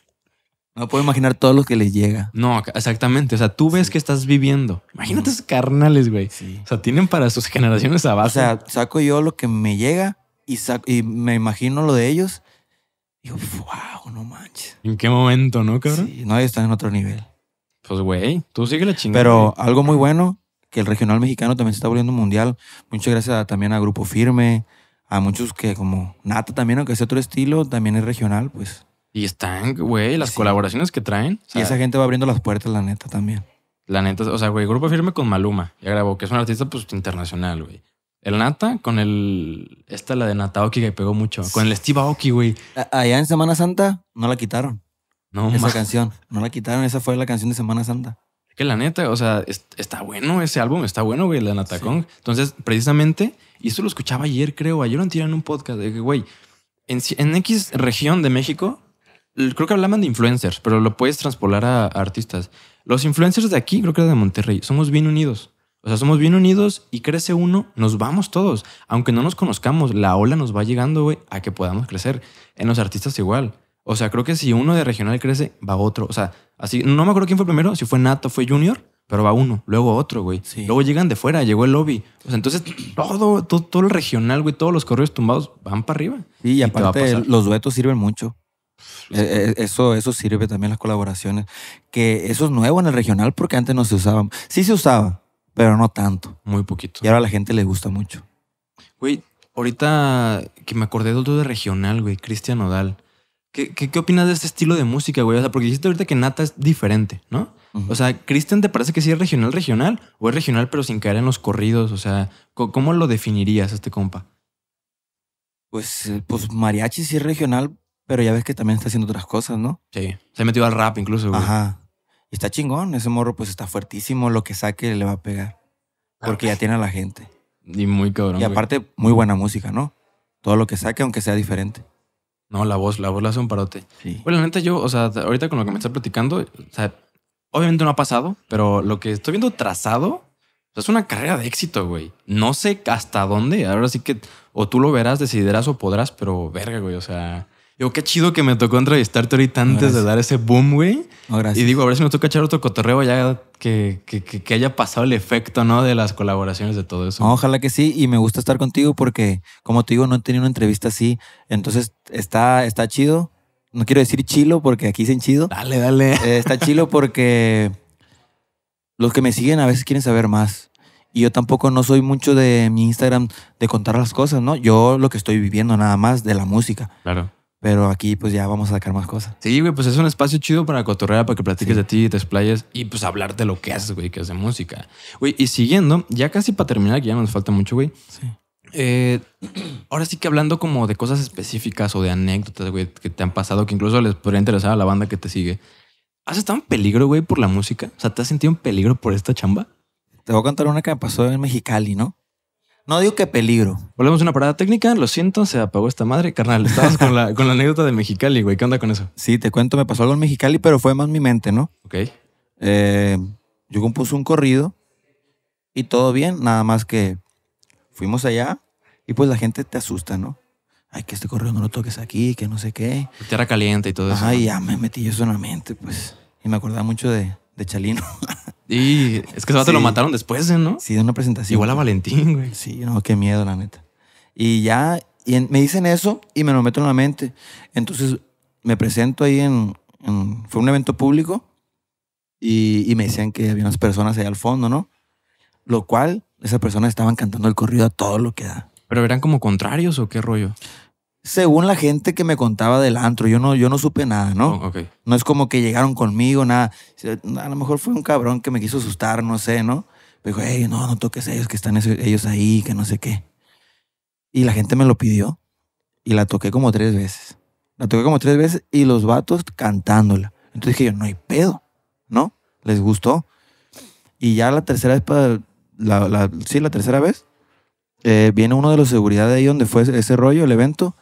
no puedo imaginar todo lo que les llega. No, exactamente. O sea, tú ves que estás viviendo. Imagínate esos carnales, güey. Sí. O sea, tienen para sus generaciones abajo. O sea, saco yo lo que me llega y, saco- y me imagino lo de ellos. Digo, wow, no manches. ¿en qué momento, no, cabrón? Sí, no, ellos están en otro nivel. Pues, güey, tú sigue la chingada. Pero algo muy bueno, que el regional mexicano también se está volviendo mundial. Muchas gracias a- también a Grupo Firme, a muchos que como Nata también, aunque sea otro estilo, también es regional, pues. Y están, güey, las Sí. colaboraciones que traen. O sea, y esa gente va abriendo las puertas, la neta, también. La neta, o sea, güey, grupo firme con Maluma. Ya grabó, que es un artista, pues, internacional, güey. El Nata con el. Esta, la de Nataoki, que pegó mucho. Con el Steve Aoki, güey. Allá en Semana Santa no la quitaron, No, esa canción. No la quitaron, esa fue la canción de Semana Santa. que la neta, o sea, es- está bueno ese álbum, está bueno, güey, la Natacón. Entonces, precisamente, y esto lo escuchaba ayer, creo, ayer lo en un podcast, de que, güey, en, X región de México, creo que hablaban de influencers, pero lo puedes transpolar a, a artistas. Los influencers de aquí, creo que era de Monterrey, somos bien unidos. O sea, somos bien unidos y crece uno, nos vamos todos. Aunque no nos conozcamos, la ola nos va llegando, güey, a que podamos crecer. En los artistas igual. O sea, creo que si uno de regional crece, va otro. O sea, así, no me acuerdo quién fue primero, si fue Nato, fue Junior, pero va uno, luego otro, güey. Sí. Luego llegan de fuera, llegó el lobby. O sea, entonces todo, todo, todo el regional, güey, todos los correos tumbados van para arriba. Sí, y a aparte los duetos sirven mucho. Eh, eh, Eso, eso sirve también las colaboraciones. Que eso es nuevo en el regional porque antes no se usaba. Sí se usaba, pero no tanto. Muy poquito. Y ahora a la gente le gusta mucho. Güey, ahorita que me acordé de otro de regional, güey, Cristian Nodal. ¿Qué, qué, qué opinas de este estilo de música, güey? O sea, porque dijiste ahorita que Nata es diferente, ¿no? Ujú. O sea, ¿Cristian te parece que sí es regional, regional? ¿O es regional pero sin caer en los corridos? O sea, ¿cómo lo definirías este compa? Pues, eh, pues mariachi sí es regional, pero ya ves que también está haciendo otras cosas, ¿no? Sí. Se ha metido al rap incluso, güey. Ajá. Y está chingón, ese morro pues está fuertísimo, lo que saque le va a pegar. Porque ya tiene a la gente. Y muy cabrón. Y güey. aparte, muy buena música, ¿no? Todo lo que saque, aunque sea diferente. No, la voz, la voz la hace un parote. Sí. Bueno, la neta, yo, o sea, ahorita con lo que me estás platicando, o sea, obviamente no ha pasado, pero lo que estoy viendo trazado es una carrera de éxito, güey. No sé hasta dónde. Ahora sí que o tú lo verás, decidirás o podrás, pero verga, güey. O sea, digo, qué chido que me tocó entrevistarte ahorita antes de dar ese boom, güey. No. Y digo, a ver si nos toca echar otro cotorreo ya que, que, que- que haya pasado el efecto, ¿no? De las colaboraciones de todo eso. No, ojalá que sí. Y me gusta estar contigo porque, como te digo, no he tenido una entrevista así. Entonces, está, está chido. No quiero decir chilo porque aquí dicen chido. Dale, dale. Eh, está chilo porque los que me siguen a veces quieren saber más. Y yo tampoco no soy mucho de mi Instagram de contar las cosas, ¿no? Yo lo que estoy viviendo nada más de la música. Claro. Pero aquí pues ya vamos a sacar más cosas. Sí, güey, pues es un espacio chido para cotorrear, para que platiques Sí. de ti, te explayes y pues hablar de lo que haces, güey, que es de música. Güey, y siguiendo, ya casi para terminar, que ya nos falta mucho, güey. Sí. eh, ahora sí que hablando como de cosas específicas o de anécdotas, güey, que te han pasado, que incluso les podría interesar a la banda que te sigue. ¿Has estado en peligro, güey, por la música? O sea, ¿te has sentido en peligro por esta chamba? Te voy a contar una que me pasó en Mexicali, ¿no? No digo que peligro. Volvemos a una parada técnica, lo siento, se apagó esta madre. Carnal, estabas con la, con la anécdota de Mexicali, güey. ¿Qué onda con eso? Sí, te cuento, me pasó algo en Mexicali, pero fue más mi mente, ¿no? Ok. Eh, yo compuse un corrido y todo bien, nada más que fuimos allá y pues la gente te asusta, ¿no? Ay, que este corrido no lo toques aquí, que no sé qué. Tierra caliente y todo eso. Ajá, y ya me metí yo eso en la mente, pues. Y me acordaba mucho de, de Chalino. *laughs* Y es que ese vato Sí. lo mataron después, ¿eh, ¿no? sí, de una presentación. Igual a Valentín, güey. Sí, no, qué miedo, la neta. Y ya, y en- me dicen eso y me lo meto en la mente. Entonces me presento ahí en, en- fue un evento público y, y me decían que había unas personas ahí al fondo, ¿no? Lo cual, esas personas estaban cantando el corrido a todo lo que da. ¿Pero eran como contrarios o qué rollo? Según la gente que me contaba del antro, yo no, yo no supe nada, ¿no? Oh, ok. No es como que llegaron conmigo, nada. A lo mejor fue un cabrón que me quiso asustar, no sé, ¿no? Me dijo, hey, no, no toques a ellos, que están ellos ahí, que no sé qué. Y la gente me lo pidió y la toqué como tres veces. La toqué como tres veces y los vatos cantándola. Entonces dije yo, no hay pedo, ¿no? Les gustó. Y ya la tercera vez, para la, la- sí, la tercera vez, eh, viene uno de los seguridad de ahí donde fue ese rollo, el evento.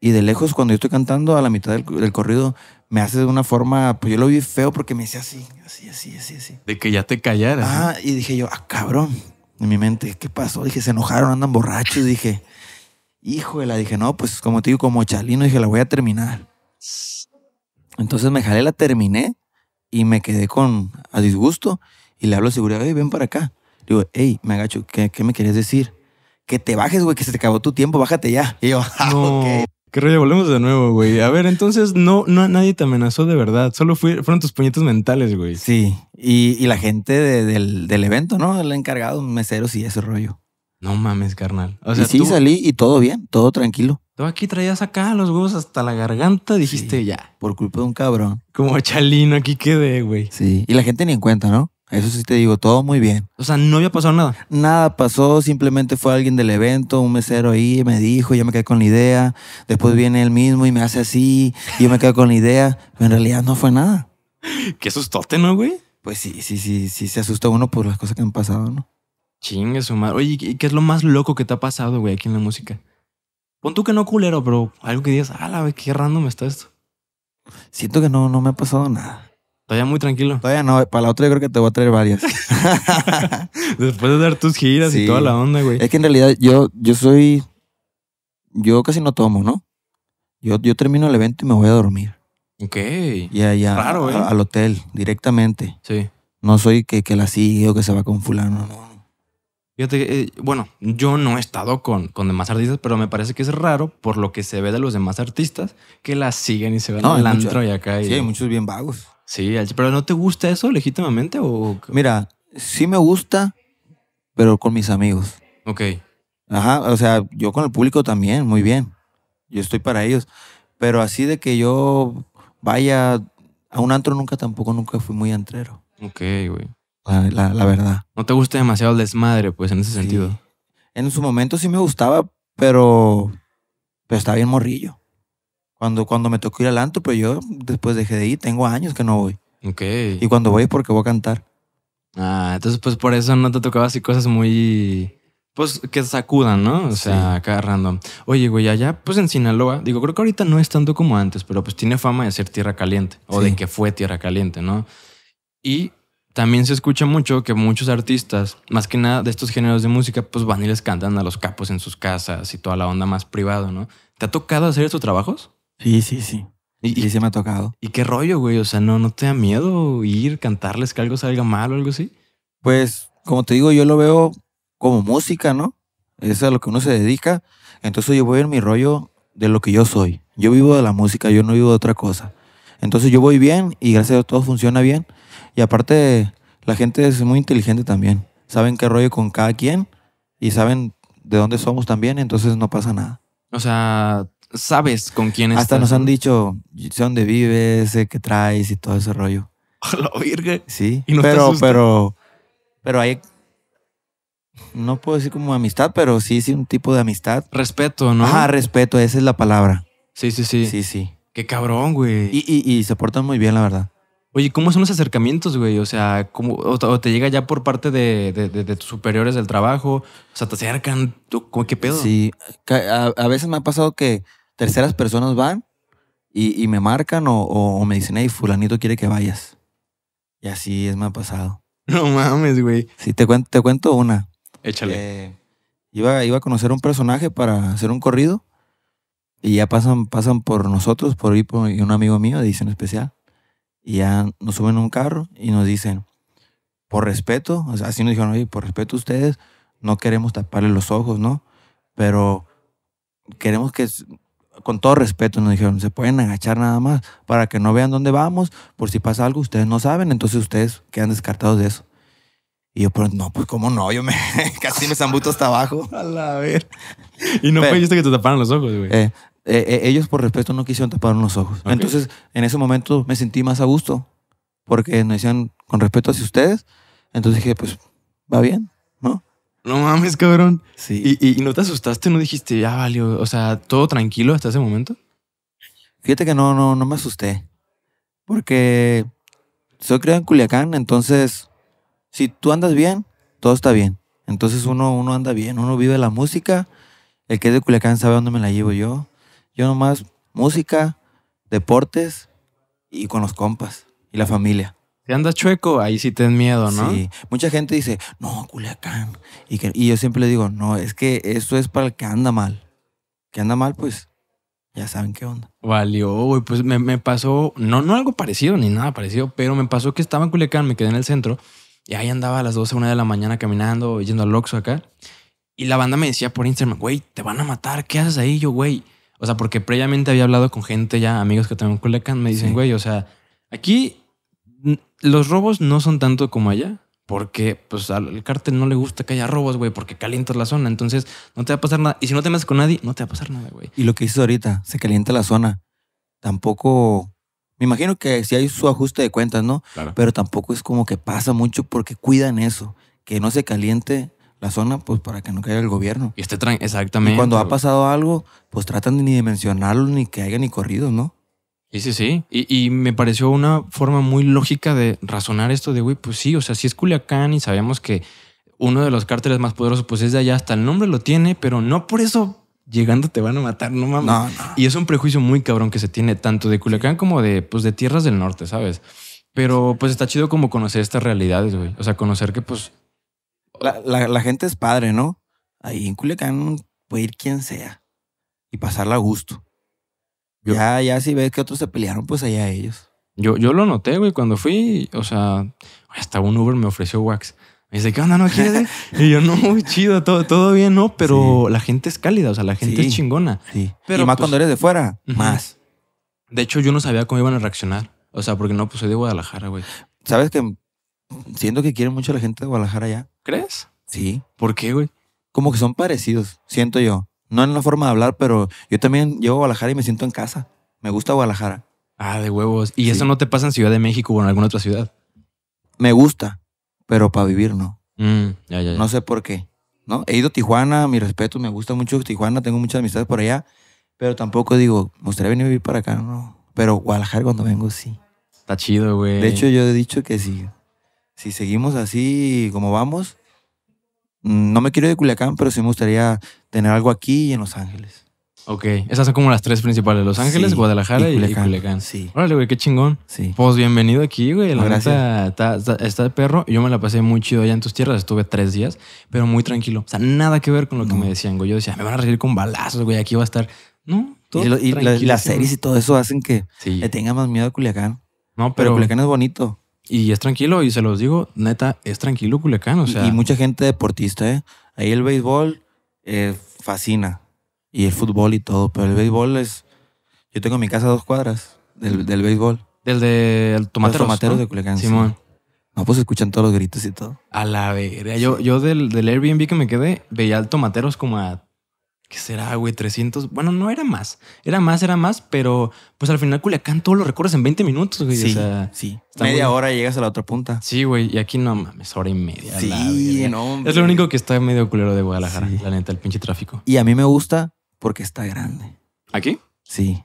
Y de lejos, cuando yo estoy cantando a la mitad del, del corrido, me hace de una forma, pues yo lo vi feo porque me decía así, así, así, así, así. De que ya te callaras. Ah, y dije yo, ah, cabrón. En mi mente, ¿qué pasó? Dije, se enojaron, andan borrachos. Dije, híjole, dije, no, pues como te digo, como chalino, dije, la voy a terminar. Entonces me jalé, la terminé y me quedé con a disgusto. Y le hablo a seguridad, hey, ven para acá. Digo, hey, me agacho, ¿qué, qué me querías decir? Que te bajes, güey, que se te acabó tu tiempo, bájate ya. Y yo, *laughs* ah, No. ok. Qué rollo, volvemos de nuevo, güey. A ver, entonces no, no, nadie te amenazó de verdad. Solo fueron tus puñetos mentales, güey. Sí, y, y la gente de- del, del evento, ¿no? El encargado, meseros y ese rollo. No mames, carnal. O sea, y sí, tú, salí y todo bien, todo tranquilo. tú aquí traías acá los huevos hasta la garganta, dijiste Sí. ya. Por culpa de un cabrón. Como chalino, aquí quedé, güey. Sí, y la gente ni en cuenta, ¿no? Eso sí te digo, todo muy bien. O sea, no había pasado nada. Nada pasó, simplemente fue alguien del evento, un mesero ahí, me dijo, ya me quedé con la idea. Después viene él mismo y me hace así, y yo me quedo con la idea. Pero en realidad no fue nada. *laughs* Qué sustote, ¿no, güey? Pues sí, sí, sí, sí se asusta uno por las cosas que han pasado, ¿no? Chingue su madre. Oye, ¿y qué es lo más loco que te ha pasado, güey, aquí en la música? Pon tú que no culero, pero algo que digas, ah, la güey, qué random está esto. Siento que no, no me ha pasado nada. Todavía muy tranquilo. Todavía no, para la otra yo creo que te voy a traer varias. *laughs* Después de dar tus giras y toda la onda, güey. es que en realidad yo, yo soy, yo casi no tomo, ¿no? Yo, yo termino el evento y me voy a dormir. Ok. Ya, ya. Raro, ¿eh? a- al hotel, directamente. Sí. No soy que, que la sigue o que se va con fulano, no. Fíjate, eh, bueno, yo no he estado con, con demás artistas, pero me parece que es raro por lo que se ve de los demás artistas que las siguen y se van No, al mucho- antro y acá. Y, Sí, hay muchos bien vagos. Sí, pero ¿no te gusta eso legítimamente o...? Mira, sí me gusta, pero con mis amigos. Ok. Ajá, o sea, yo con el público también, muy bien. Yo estoy para ellos. Pero así de que yo vaya a un antro nunca tampoco, nunca fui muy antrero. Ok, güey. La, la- la verdad. No te gusta demasiado el desmadre, pues, en ese Sí. sentido. En su momento sí me gustaba, pero, pero estaba bien morrillo. Cuando, cuando me tocó ir al antro, pues yo después dejé de ir, tengo años que no voy. Ok. Y cuando voy es porque voy a cantar. Ah, entonces, pues, por eso no te tocaba así cosas muy... Pues, que sacudan, ¿no? O sea, acá random. Oye, güey, allá, pues, en Sinaloa, digo, creo que ahorita no es tanto como antes, pero pues tiene fama de ser tierra caliente. O de Sí. que fue tierra caliente, ¿no? Y también se escucha mucho que muchos artistas, más que nada de estos géneros de música, pues van y les cantan a los capos en sus casas y toda la onda más privado, ¿no? ¿Te ha tocado hacer estos trabajos? Sí, sí, sí. ¿Y, sí me ha tocado. y qué rollo, güey? O sea, ¿no, ¿no te da miedo ir, cantarles que algo salga mal o algo así? Pues, como te digo, yo lo veo como música, ¿no? Es a lo que uno se dedica. Entonces yo voy en mi rollo de lo que yo soy. Yo vivo de la música, yo no vivo de otra cosa. Entonces yo voy bien y gracias a Dios todo funciona bien. Y aparte, la gente es muy inteligente también. Saben qué rollo con cada quien y saben de dónde somos también, entonces no pasa nada. O sea, sabes con quién estás. Hasta nos han dicho, sé dónde vives, sé qué traes y todo ese rollo. *laughs* A la virgen. Sí, ¿Y no te pero, pero, pero hay, no puedo decir como amistad, pero sí, sí, un tipo de amistad. Respeto, ¿no? Ajá, respeto, esa es la palabra. sí, sí, sí, Sí, sí. Qué cabrón, güey. Y, y, y se portan muy bien, la verdad. Oye, ¿cómo son los acercamientos, güey? O sea, ¿cómo, o, te- llega ya por parte de, de- de- de tus superiores del trabajo? O sea, te acercan. ¿Tú, ¿cómo- ¿Qué pedo? Sí, a, a veces me ha pasado que terceras personas van y, y me marcan o, o- o me dicen, hey, fulanito quiere que vayas. Y así es, me ha pasado. *laughs* No mames, güey. Sí, te cuento, te cuento una. Échale. Eh, iba, iba a conocer un personaje para hacer un corrido y ya pasan, pasan por nosotros, por ir por y un amigo mío de edición especial. Y ya nos suben a un carro y nos dicen, por respeto, o sea, así nos dijeron, oye, por respeto a ustedes, no queremos taparle los ojos, ¿no? Pero queremos que, con todo respeto, nos dijeron, se pueden agachar nada más para que no vean dónde vamos, por si pasa algo, ustedes no saben, entonces ustedes quedan descartados de eso. Y yo, pero no, pues cómo no, yo me *laughs* casi me zambuto hasta abajo. *laughs* A la ver. Y no pediste que te taparan los ojos, güey. Eh, eh, eh, ellos por respeto no quisieron tapar los ojos. Entonces, en ese momento me sentí más a gusto, porque nos decían con respeto hacia ustedes. Entonces dije, pues, va bien, ¿no? Mames, cabrón. Sí. ¿Y, y, y no te asustaste? ¿No dijiste, ya valió? O sea, ¿todo tranquilo hasta ese momento? Fíjate que no, no, no me asusté. Porque soy criado en Culiacán, entonces, si tú andas bien, todo está bien. Entonces uno, uno anda bien, uno vive la música. El que es de Culiacán sabe dónde me la llevo yo. Yo nomás música, deportes y con los compas y la familia. Si andas chueco, ahí sí ten miedo, ¿no? Sí, mucha gente dice, no, Culiacán. Y, que, y yo siempre le digo, no, es que esto es para el que anda mal. Que anda mal, pues ya saben qué onda. Valió, güey. Pues me, me pasó, no, no algo parecido ni nada parecido, pero me pasó que estaba en Culiacán, me quedé en el centro y ahí andaba a las 12, una de la mañana caminando, yendo al Oxxo acá. Y la banda me decía por Instagram, güey, te van a matar, ¿qué haces ahí? Yo, güey. O sea, porque previamente había hablado con gente ya, amigos que también en Culiacán, me dicen, Sí. güey, o sea, aquí los robos no son tanto como allá. Porque pues al cártel no le gusta que haya robos, güey, porque calientas la zona. Entonces no te va a pasar nada. Y si no te metes con nadie, no te va a pasar nada, güey. Y lo que dices ahorita, se calienta la zona. Tampoco, me imagino que si hay su ajuste de cuentas, ¿no? Claro. Pero tampoco es como que pasa mucho porque cuidan eso, que no se caliente la zona, pues para que no caiga el gobierno. Y esté tran- exactamente. Y cuando ha pasado algo, pues tratan de ni de mencionarlo, ni que haya ni corridos, ¿no? Sí, sí, sí. Y, y me pareció una forma muy lógica de razonar esto de, güey, pues sí, o sea, si es Culiacán y sabemos que uno de los cárteles más poderosos, pues es de allá, hasta el nombre lo tiene, pero no por eso llegando te van a matar, no mames. No, no. Y es un prejuicio muy cabrón que se tiene tanto de Culiacán como de, pues, de tierras del norte, ¿sabes? Pero pues está chido como conocer estas realidades, güey. O sea, conocer que pues... La, la- la gente es padre, ¿no? Ahí en Culiacán puede ir quien sea y pasarla a gusto. Yo- Ya, ya si ves que otros se pelearon, pues allá ellos. Yo, yo lo noté, güey, cuando fui, o sea, hasta un Uber me ofreció wax. Me dice, ¿qué onda? ¿No quieres? *laughs* y yo, no, muy chido, todo, todo bien, ¿no? Pero la gente es cálida, o sea, la gente Sí. es chingona. Sí. Pero, y más pues, cuando eres de fuera, más. De hecho, yo no sabía cómo iban a reaccionar. O sea, porque no, pues soy de Guadalajara, güey. ¿Sabes que siento que quieren mucho a la gente de Guadalajara ya? ¿Crees? Sí. ¿Por qué, güey? Como que son parecidos, siento yo. No en la forma de hablar, pero yo también llego a Guadalajara y me siento en casa. Me gusta Guadalajara. Ah, de huevos. ¿Y Sí. eso no te pasa en Ciudad de México o en alguna otra ciudad? Me gusta, pero para vivir no. Mm, ya, ya, ya. No sé por qué. ¿no? He ido a Tijuana, mi respeto, me gusta mucho Tijuana, tengo muchas amistades por allá, pero tampoco digo, me gustaría venir a vivir para acá, no. Pero Guadalajara cuando vengo sí. Está chido, güey. De hecho, yo he dicho que si, si seguimos así como vamos, no me quiero ir de Culiacán, pero sí me gustaría tener algo aquí y en Los Ángeles. Ok, esas son como las tres principales: Los Ángeles, Sí, Guadalajara y, Culiacán. Sí, Órale, güey, qué chingón. sí. Pues bienvenido aquí, güey. La neta está, está, está de perro. Yo me la pasé muy chido allá en tus tierras. Estuve tres días, pero muy tranquilo. O sea, nada que ver con lo que me decían, güey. Yo decía, me van a recibir con balazos, güey. Aquí va a estar. No, todo Y, lo- y la- las series y todo eso hacen que Sí. le tenga más miedo a Culiacán. No, Pero pero. Culiacán es bonito. Y es tranquilo, y se los digo, neta, es tranquilo Culiacán. O sea, y, mucha gente deportista, ¿eh? Ahí el béisbol eh, fascina. Y el fútbol y todo. Pero el béisbol es... Yo tengo en mi casa a dos cuadras del, del béisbol. del de el tomateros. Los tomateros ¿no? de Culiacán. sí. Simón. No, pues escuchan todos los gritos y todo. A la verga. Yo, yo del, del Airbnb que me quedé, veía al tomateros como a. ¿Qué será, güey? 300. Bueno, no era más. Era más, era más, pero pues al final Culiacán todo lo recorres en 20 minutos, güey. Sí, O sea, sí. Media muy- hora llegas a la otra punta. sí, güey. Y aquí no mames, hora y media. la verga. no, hombre. Es lo único que está medio culero de Guadalajara, Sí. la neta, el pinche tráfico. Y a mí me gusta porque está grande. ¿Aquí? Sí.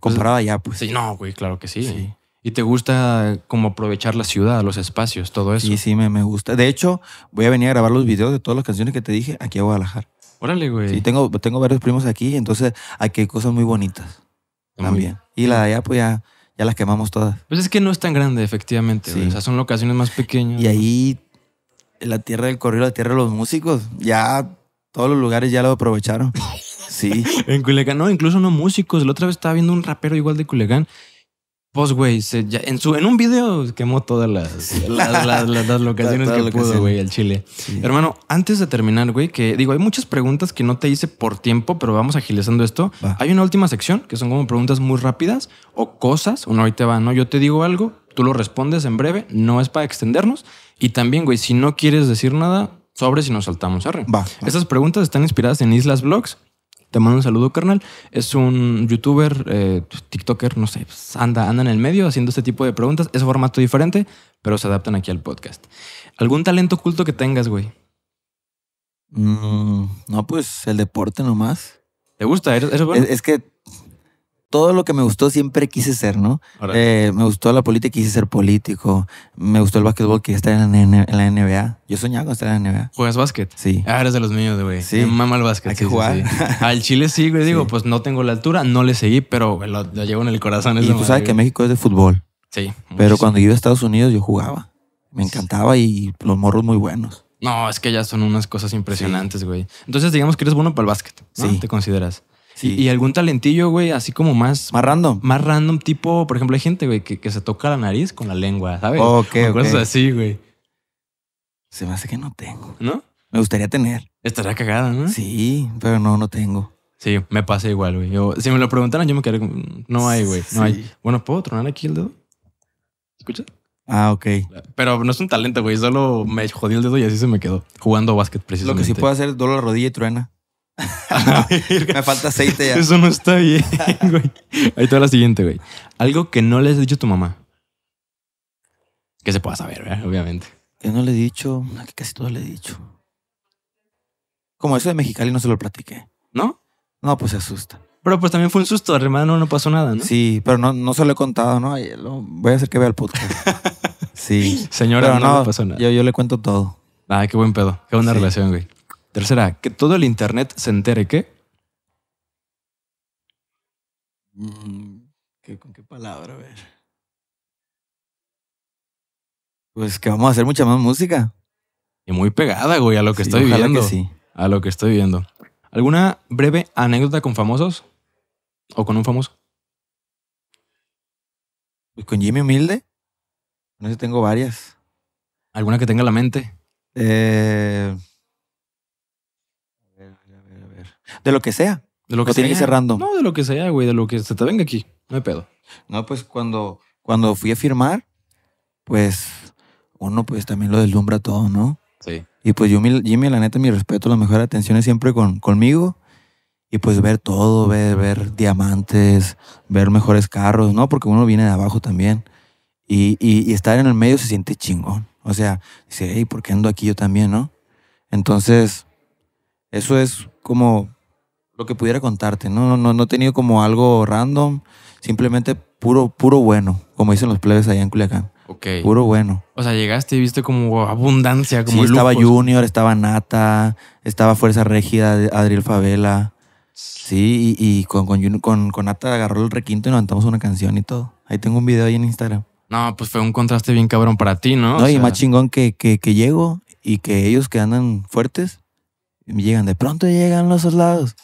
Comparado allá, pues. Sí, no, güey, claro que sí. Sí. Y te gusta como aprovechar la ciudad, los espacios, todo eso. Sí, sí, me, me gusta. De hecho, voy a venir a grabar los videos de todas las canciones que te dije aquí a Guadalajara. Órale, güey. Sí, tengo, tengo varios primos aquí, entonces aquí hay cosas muy bonitas Muy también. Y la de allá, pues ya, ya las quemamos todas. Pues es que no es tan grande, efectivamente. Sí. O sea, son locaciones más pequeñas. Y ahí, en la tierra del corrido, la tierra de los músicos, ya todos los lugares ya lo aprovecharon. *laughs* Sí. En Culiacán, no, incluso no músicos. La otra vez estaba viendo un rapero igual de Culiacán. Pues, güey, en, su, en un video quemó todas las, las, las- las- las *laughs* locaciones que pudo, güey, al chile. sí. Hermano, antes de terminar, güey, que digo, hay muchas preguntas que no te hice por tiempo, pero vamos agilizando esto. Va. Hay una última sección que son como preguntas muy rápidas o cosas. Uno ahorita va, ¿no? Yo te digo algo, tú lo respondes en breve, no es para extendernos. Y también, güey, si no quieres decir nada, sobre si nos saltamos, arre. Va. va. Estas preguntas están inspiradas en Islas Vlogs. Te mando un saludo, carnal. Es un youtuber, eh, TikToker, no sé, pues, anda, anda en el medio haciendo este tipo de preguntas. Es formato diferente, pero se adaptan aquí al podcast. ¿Algún talento oculto que tengas, güey? Mm, no, pues el deporte nomás. ¿Te gusta? ¿Eres, eres bueno? Es, es que todo lo que me gustó siempre quise ser, ¿no? Eh, me gustó la política, quise ser político. Me gustó el básquetbol, quise estar en la, N- en la NBA. Yo soñaba con estar en la NBA. ¿Juegas básquet? Sí. Ah, eres de los míos, güey. Sí. Me mama el básquet. Hay que sí, sí, jugar. sí. Al Chile sí, güey. *laughs* Digo, Sí. pues no tengo la altura, no le seguí, pero lo, lo llevo en el corazón. Y tú madre, sabes que. México es de fútbol. Sí. Pero muchísimo. cuando iba a Estados Unidos yo jugaba. Me encantaba y los morros muy buenos. No, es que ya son unas cosas impresionantes, güey. Entonces, digamos que eres bueno para el básquet. ¿no? Sí. Te consideras. Sí. Y, y algún talentillo, güey, así como más, Más random. más random, tipo, por ejemplo, hay gente, güey, que, que se toca la nariz con la lengua, ¿sabes? Ok, O Cosas así, güey. Se me hace que no tengo. ¿No? Me gustaría tener. Estaría cagada, ¿no? Sí, pero no, no tengo. Sí, me pasa igual, güey. Yo, si me lo preguntaran, yo me quedaría como, no hay, güey, no hay. Bueno, ¿puedo tronar aquí el dedo? ¿Escuchas? Ah, ok. Pero no es un talento, güey. Solo me jodí el dedo y así se me quedó. Jugando básquet, Lo precisamente. que sí puedo hacer es doble la rodilla y truena. *laughs* me falta aceite ya. Eso no está bien, *laughs* güey. Ahí está la siguiente, güey. Algo que no le has dicho a tu mamá. Que se pueda saber, ¿verdad? Obviamente. Que no le he dicho, que casi todo le he dicho. Como eso de Mexicali no se lo platiqué. ¿No? No, pues se asusta. Pero pues también fue un susto, hermano. No pasó nada, ¿no? Sí, pero no, no se lo he contado, ¿no? Voy a hacer que vea el podcast. *laughs* Sí. Señora, Pero no, no, le pasó nada. yo, yo le cuento todo. Ay, qué buen pedo. Qué buena Sí. relación, güey. Tercera, que todo el internet se entere que. Mm, ¿qué- ¿Con qué palabra? A ver. Pues que vamos a hacer mucha más música. Y muy pegada, güey, a lo que Sí, estoy viendo. que sí. A lo que estoy viendo. ¿Alguna breve anécdota con famosos? ¿O con un famoso? Pues con Jimmy Humilde. No sé, tengo varias. ¿Alguna que tenga en la mente? Eh, a ver, a ver, a ver. De lo que sea. De lo O tiene que ser random. No, de lo que sea, güey, de lo que se te venga aquí. No hay pedo. No, pues cuando, cuando fui a firmar, pues uno pues también lo deslumbra todo, ¿no? Sí. Y pues yo, Jimmy, la neta, mi respeto, las mejores atenciones siempre con, conmigo. Y pues ver todo, ver, ver diamantes, ver mejores carros, ¿no? Porque uno viene de abajo también. Y, y- y estar en el medio se siente chingón. O sea, dice, hey, ¿por qué ando aquí yo también, no? Entonces, eso es como lo que pudiera contarte, ¿no? No, no, no he tenido como algo random, simplemente puro, puro bueno, como dicen los plebes allá en Culiacán. Ok. Puro bueno. O sea, llegaste y viste como abundancia, como sí, estaba lujos. Junior, estaba Nata, estaba Fuerza Régida, Adriel Favela. Sí, y, y con, con, con, con Nata agarró el requinto y nos cantamos una canción y todo. Ahí tengo un video ahí en Instagram. No, pues fue un contraste bien cabrón para ti, ¿no? No, O y sea, más chingón que, que, que llego y que ellos que andan fuertes, me llegan, de pronto llegan los soldados.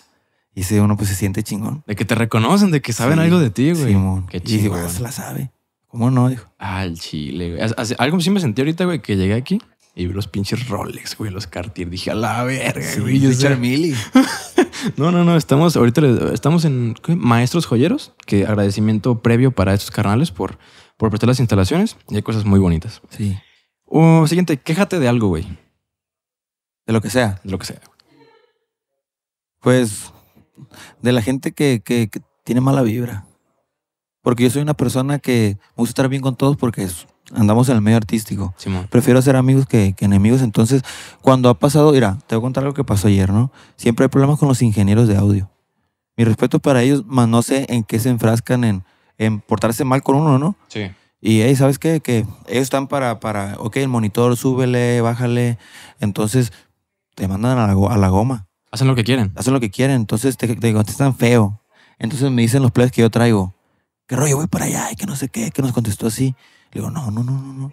Y ese uno pues se siente chingón. De que te reconocen, de que saben Sí, algo de ti, güey. Simón. Qué y digo, chingón. "Ah, se la sabe. ¿Cómo no? Dijo. El chile, güey. Algo sí me sentí ahorita, güey, que llegué aquí y vi los pinches Rolex, güey, los Cartier. Dije, a la verga, güey. yo. *laughs* No, no, no. Estamos ahorita estamos en ¿qué? Maestros Joyeros. Que agradecimiento previo para estos carnales por, por prestar las instalaciones. Y hay cosas muy bonitas. Sí. O siguiente, quéjate de algo, güey. De lo que sea. De lo que sea. Pues de la gente que, que- que tiene mala vibra. Porque yo soy una persona que me gusta estar bien con todos porque andamos en el medio artístico. Simón. Prefiero ser amigos que, que enemigos. Entonces, cuando ha pasado, mira, te voy a contar algo que pasó ayer, ¿no? Siempre hay problemas con los ingenieros de audio. Mi respeto para ellos, más no sé en qué se enfrascan en, en portarse mal con uno, ¿no? Sí. Y, hey, ¿sabes qué? Que ellos están para, para, ok, el monitor, súbele, bájale. Entonces, te mandan a la, a la goma Hacen lo que quieren. hacen lo que quieren, entonces te, te contestan feo. Entonces me dicen los plebes que yo traigo, ¿qué rollo? Voy para allá y que no sé qué, que nos contestó así. Le digo, no, no, no, no, no,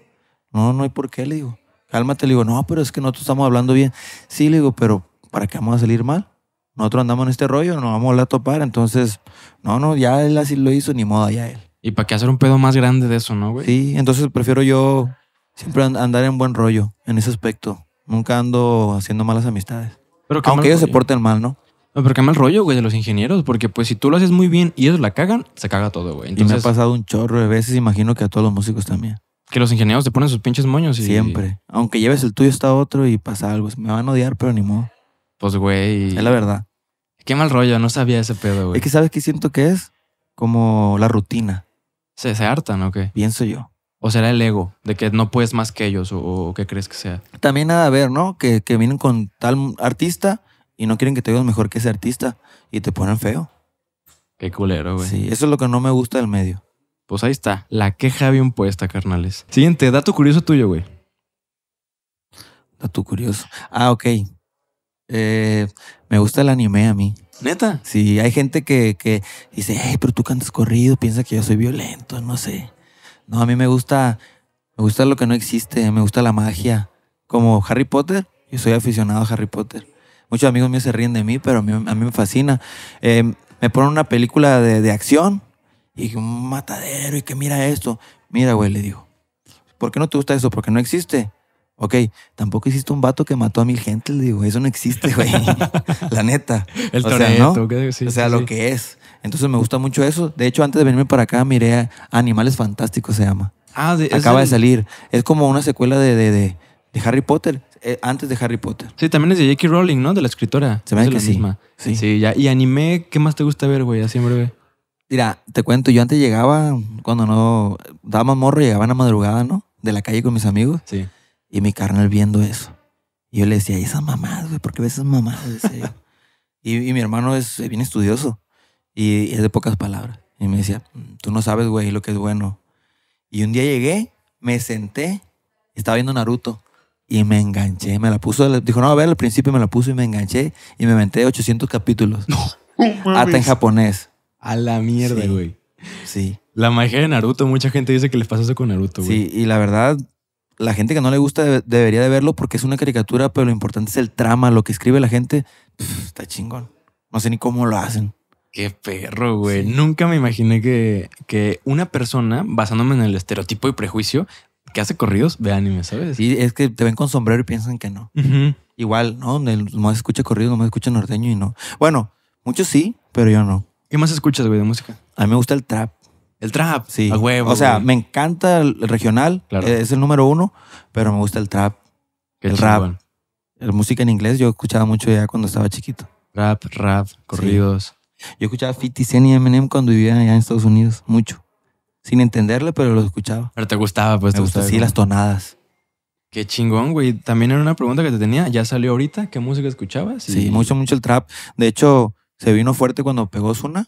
no, no hay por qué, le digo. Cálmate, le digo, no, pero es que nosotros estamos hablando bien. Sí, le digo, pero ¿para qué vamos a salir mal? Nosotros andamos en este rollo, nos vamos a volver a topar, entonces, no, no, ya él así lo hizo, ni modo, ya él. ¿Y para qué hacer un pedo más grande de eso, no, güey? Sí, entonces prefiero yo siempre and- andar en buen rollo en ese aspecto. Nunca ando haciendo malas amistades. Pero Aunque ellos se porten mal, ¿no? No, pero qué mal rollo, güey, de los ingenieros. Porque pues si tú lo haces muy bien y ellos la cagan, se caga todo, güey. y me ha pasado un chorro de veces, imagino que a todos los músicos también. que los ingenieros te ponen sus pinches moños y... Siempre. Aunque lleves el tuyo está otro y pasa algo. Me van a odiar, pero ni modo. Pues, güey... Es la verdad. Qué mal rollo, no sabía ese pedo, güey. Es que sabes qué siento que es como la rutina, ¿Se, se hartan o qué? pienso yo. ¿O será el ego de que no puedes más que ellos? ¿O, o qué crees que sea? También nada a ver, ¿no? Que, que vienen con tal artista y no quieren que te veas mejor que ese artista y te ponen feo. Qué culero, güey. Sí, eso es lo que no me gusta del medio. Pues ahí está. La queja bien puesta, carnales. Siguiente, dato curioso tuyo, güey. Dato curioso. Ah, ok. Eh, me gusta el anime a mí. Neta. Sí, hay gente que, que dice, hey, pero tú cantas corrido, piensa que yo soy violento, no sé. No, a mí me gusta, me gusta lo que no existe, me gusta la magia. Como Harry Potter, yo soy aficionado a Harry Potter. Muchos amigos míos se ríen de mí, pero a mí, a mí me fascina. Eh, me ponen una película de, de acción y un matadero y que mira esto. Mira, güey, le digo, ¿por qué no te gusta eso? Porque no existe. Ok, tampoco existe un vato que mató a mil gente, le digo, eso no existe, güey. *laughs* *laughs* la neta. El O sea, ¿no? Toreto, que- sí, o sea, sí, lo que es. Entonces me gusta mucho eso. De hecho, antes de venirme para acá, miré Animales Fantásticos, se llama. Ah, de, Acaba de salir. Es como una secuela de, de, de, de Harry Potter, eh, antes de Harry Potter. Sí, también es de J.K. Rowling, ¿no? De la escritora. Se me hace que la sí. misma. Sí. Sí, ya. ¿Y anime qué más te gusta ver, güey? Así en breve. Mira, te cuento, yo antes llegaba, cuando no daba más morro, llegaba en la madrugada, ¿no? De la calle con mis amigos. Sí. Y mi carnal viendo eso. Y yo le decía, "¿Y esas mamadas, güey, ¿por qué ves esas yo. y, y mi hermano es bien estudioso y es de pocas palabras. Y me decía, "Mm, tú no sabes, güey, lo que es bueno. Y un día llegué, me senté, estaba viendo Naruto y me enganché. Me la puso, dijo, no, a ver, al principio me la puso y me enganché y me aventé 800 capítulos. *laughs* Hasta en japonés. A la mierda, Sí. güey. Sí. La magia de Naruto, mucha gente dice que les pasa eso con Naruto, güey. Sí, y la verdad, la gente que no le gusta debe- debería de verlo porque es una caricatura, pero lo importante es el trama, lo que escribe la gente. está chingón. No sé ni cómo lo hacen. Qué perro, güey. Sí. Nunca me imaginé que, que una persona, basándome en el estereotipo y prejuicio, que hace corridos, ve anime, ¿sabes? Sí, es que te ven con sombrero y piensan que no. Igual, ¿no? Nomás escucha corrido, nomás escucha norteño y no. Bueno, muchos sí, pero yo no. ¿Qué más escuchas, güey, de música? A mí me gusta el trap. El trap. Sí. A huevo. O sea, güey. me encanta el regional. Claro. eh, Es el número uno, pero me gusta el trap. Qué el rap. La música en inglés yo escuchaba mucho ya cuando estaba chiquito. Rap, rap, corridos. Yo escuchaba 50 Cent y Eminem cuando vivía allá en Estados Unidos, mucho. Sin entenderle, pero lo escuchaba. Pero te gustaba, pues Me te gusta, gustaba. sí, las tonadas. Qué chingón, güey. También era una pregunta que te tenía. ¿Ya salió ahorita? ¿Qué música escuchabas? Sí, Y mucho, mucho el trap. De hecho, se vino fuerte cuando pegó Zuna.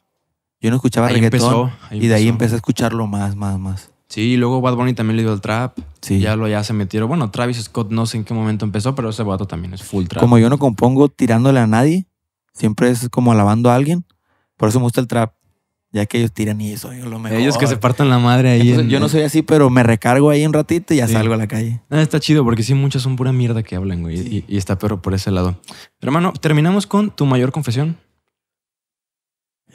Yo no escuchaba Ahí reggaetón. empezó. ahí y de ahí empezó. empecé a escucharlo más, más, más. Sí, y luego Bad Bunny también le dio el trap. Sí. Ya lo ya se metieron. Bueno, Travis Scott no sé en qué momento empezó, pero ese vato también es full trap. Como yo no compongo tirándole a nadie, siempre es como alabando a alguien. Por eso me gusta el trap. Ya que ellos tiran y eso, yo lo mejor. Ellos que se partan la madre ahí. Entonces, en- yo no soy así, pero me recargo ahí un ratito y ya Sí. salgo a la calle. Ah, está chido porque sí, muchos son pura mierda que hablan, güey. Y, y está pero por ese lado. Hermano, terminamos con tu mayor confesión.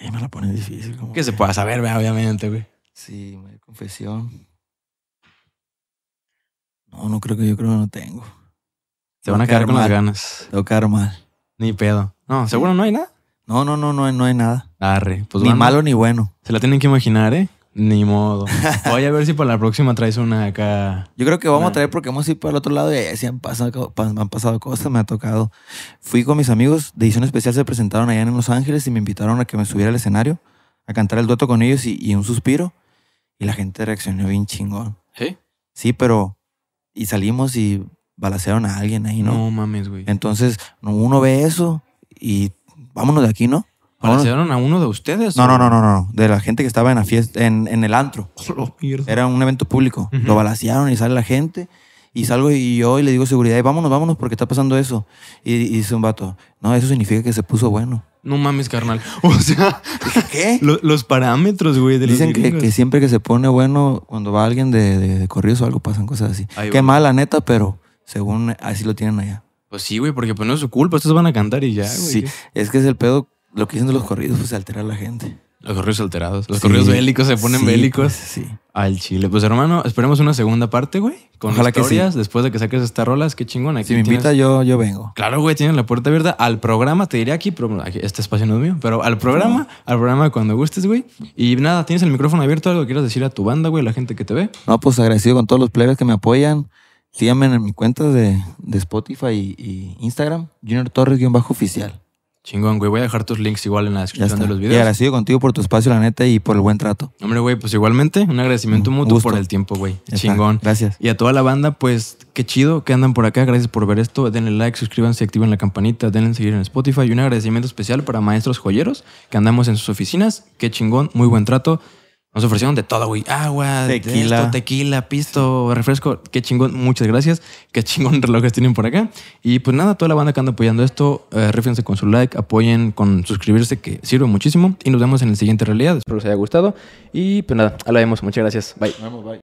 Y me la pone difícil. Como Que se pueda saber, güey, obviamente, güey. Sí, confesión. No, no creo que yo creo que no tengo. Te van a quedar con las ganas. Tengo que quedar mal. Ni pedo. No, seguro no hay nada. No, no, no, no, no hay nada. Arre. Pues ni malo ni bueno. Se la tienen que imaginar, ¿eh? Ni modo. Voy a ver si para la próxima traes una acá. Yo creo que vamos a traer porque hemos ido para el otro lado y ahí sí han pasado, han pasado cosas, me ha tocado. Fui con mis amigos de edición especial, se presentaron allá en Los Ángeles y me invitaron a que me subiera al escenario a cantar el dueto con ellos y, y un suspiro. Y la gente reaccionó bien chingón. ¿Sí? Sí, pero... Y salimos y balacearon a alguien ahí, ¿no? No mames, güey. Entonces, no, uno ve eso y vámonos de aquí, ¿no? ¿Balacearon a uno de ustedes? No, no, no, no, no. De la gente que estaba en la fiesta, en, en el antro. *laughs* Mierda. Era un evento público. Lo balacearon y sale la gente. Y salgo y yo y le digo seguridad, vámonos, vámonos porque está pasando eso. Y, y dice un vato, no, eso significa que se puso bueno. No mames, carnal. *laughs* O sea, ¿qué? lo- los parámetros, güey, de los Dicen que, que siempre que se pone bueno, cuando va alguien de, de, de corridos o algo, pasan cosas así. Ahí Qué va. mal, la neta, pero según así lo tienen allá. Pues sí, güey, porque pues no es su culpa. Estos van a cantar y ya, güey. Sí, es que es el pedo, lo que dicen de los corridos, pues se altera a la gente. Los correos alterados. Los Sí. correos bélicos se ponen Sí, bélicos. pues, sí. Al chile. Pues hermano, esperemos una segunda parte, güey. Con Ojalá que historias. Después de que saques esta rola, es que chingón. Aquí Si me tienes- invita, yo, yo vengo. Claro, güey, tienen la puerta abierta al programa. Te diré aquí, pero aquí- este espacio no es mío. Pero al programa, al programa cuando gustes, güey. Y nada, tienes el micrófono abierto. Algo que quieras decir a tu banda, güey, a la gente que te ve. No, pues agradecido con todos los plebes que me apoyan. Síganme en mis cuentas de, de Spotify y, y Instagram, Junior Torres-oficial. Chingón, güey. Voy a dejar tus links igual en la descripción de los Y videos. agradecido contigo por tu espacio, la neta, y por el buen trato. Hombre, güey, pues igualmente, un agradecimiento Un mutuo gusto. por el tiempo, güey. Chingón. Gracias. Y a toda la banda, pues qué chido que andan por acá. Gracias por ver esto. Denle like, suscríbanse, activen la campanita, denle seguir en Spotify. Y un agradecimiento especial para maestros joyeros que andamos en sus oficinas. Qué chingón, muy buen trato. Nos ofrecieron de todo, güey. Agua, Tequila. esto, tequila, pisto, refresco. Qué chingón, muchas gracias. Qué chingón *laughs* relojes tienen por acá. Y pues nada, toda la banda que anda apoyando esto, eh, rífense con su like, apoyen con suscribirse, que sirve muchísimo. Y nos vemos en el siguiente realidad. Espero les haya gustado. Y pues nada, a la vemos. Muchas gracias. Bye.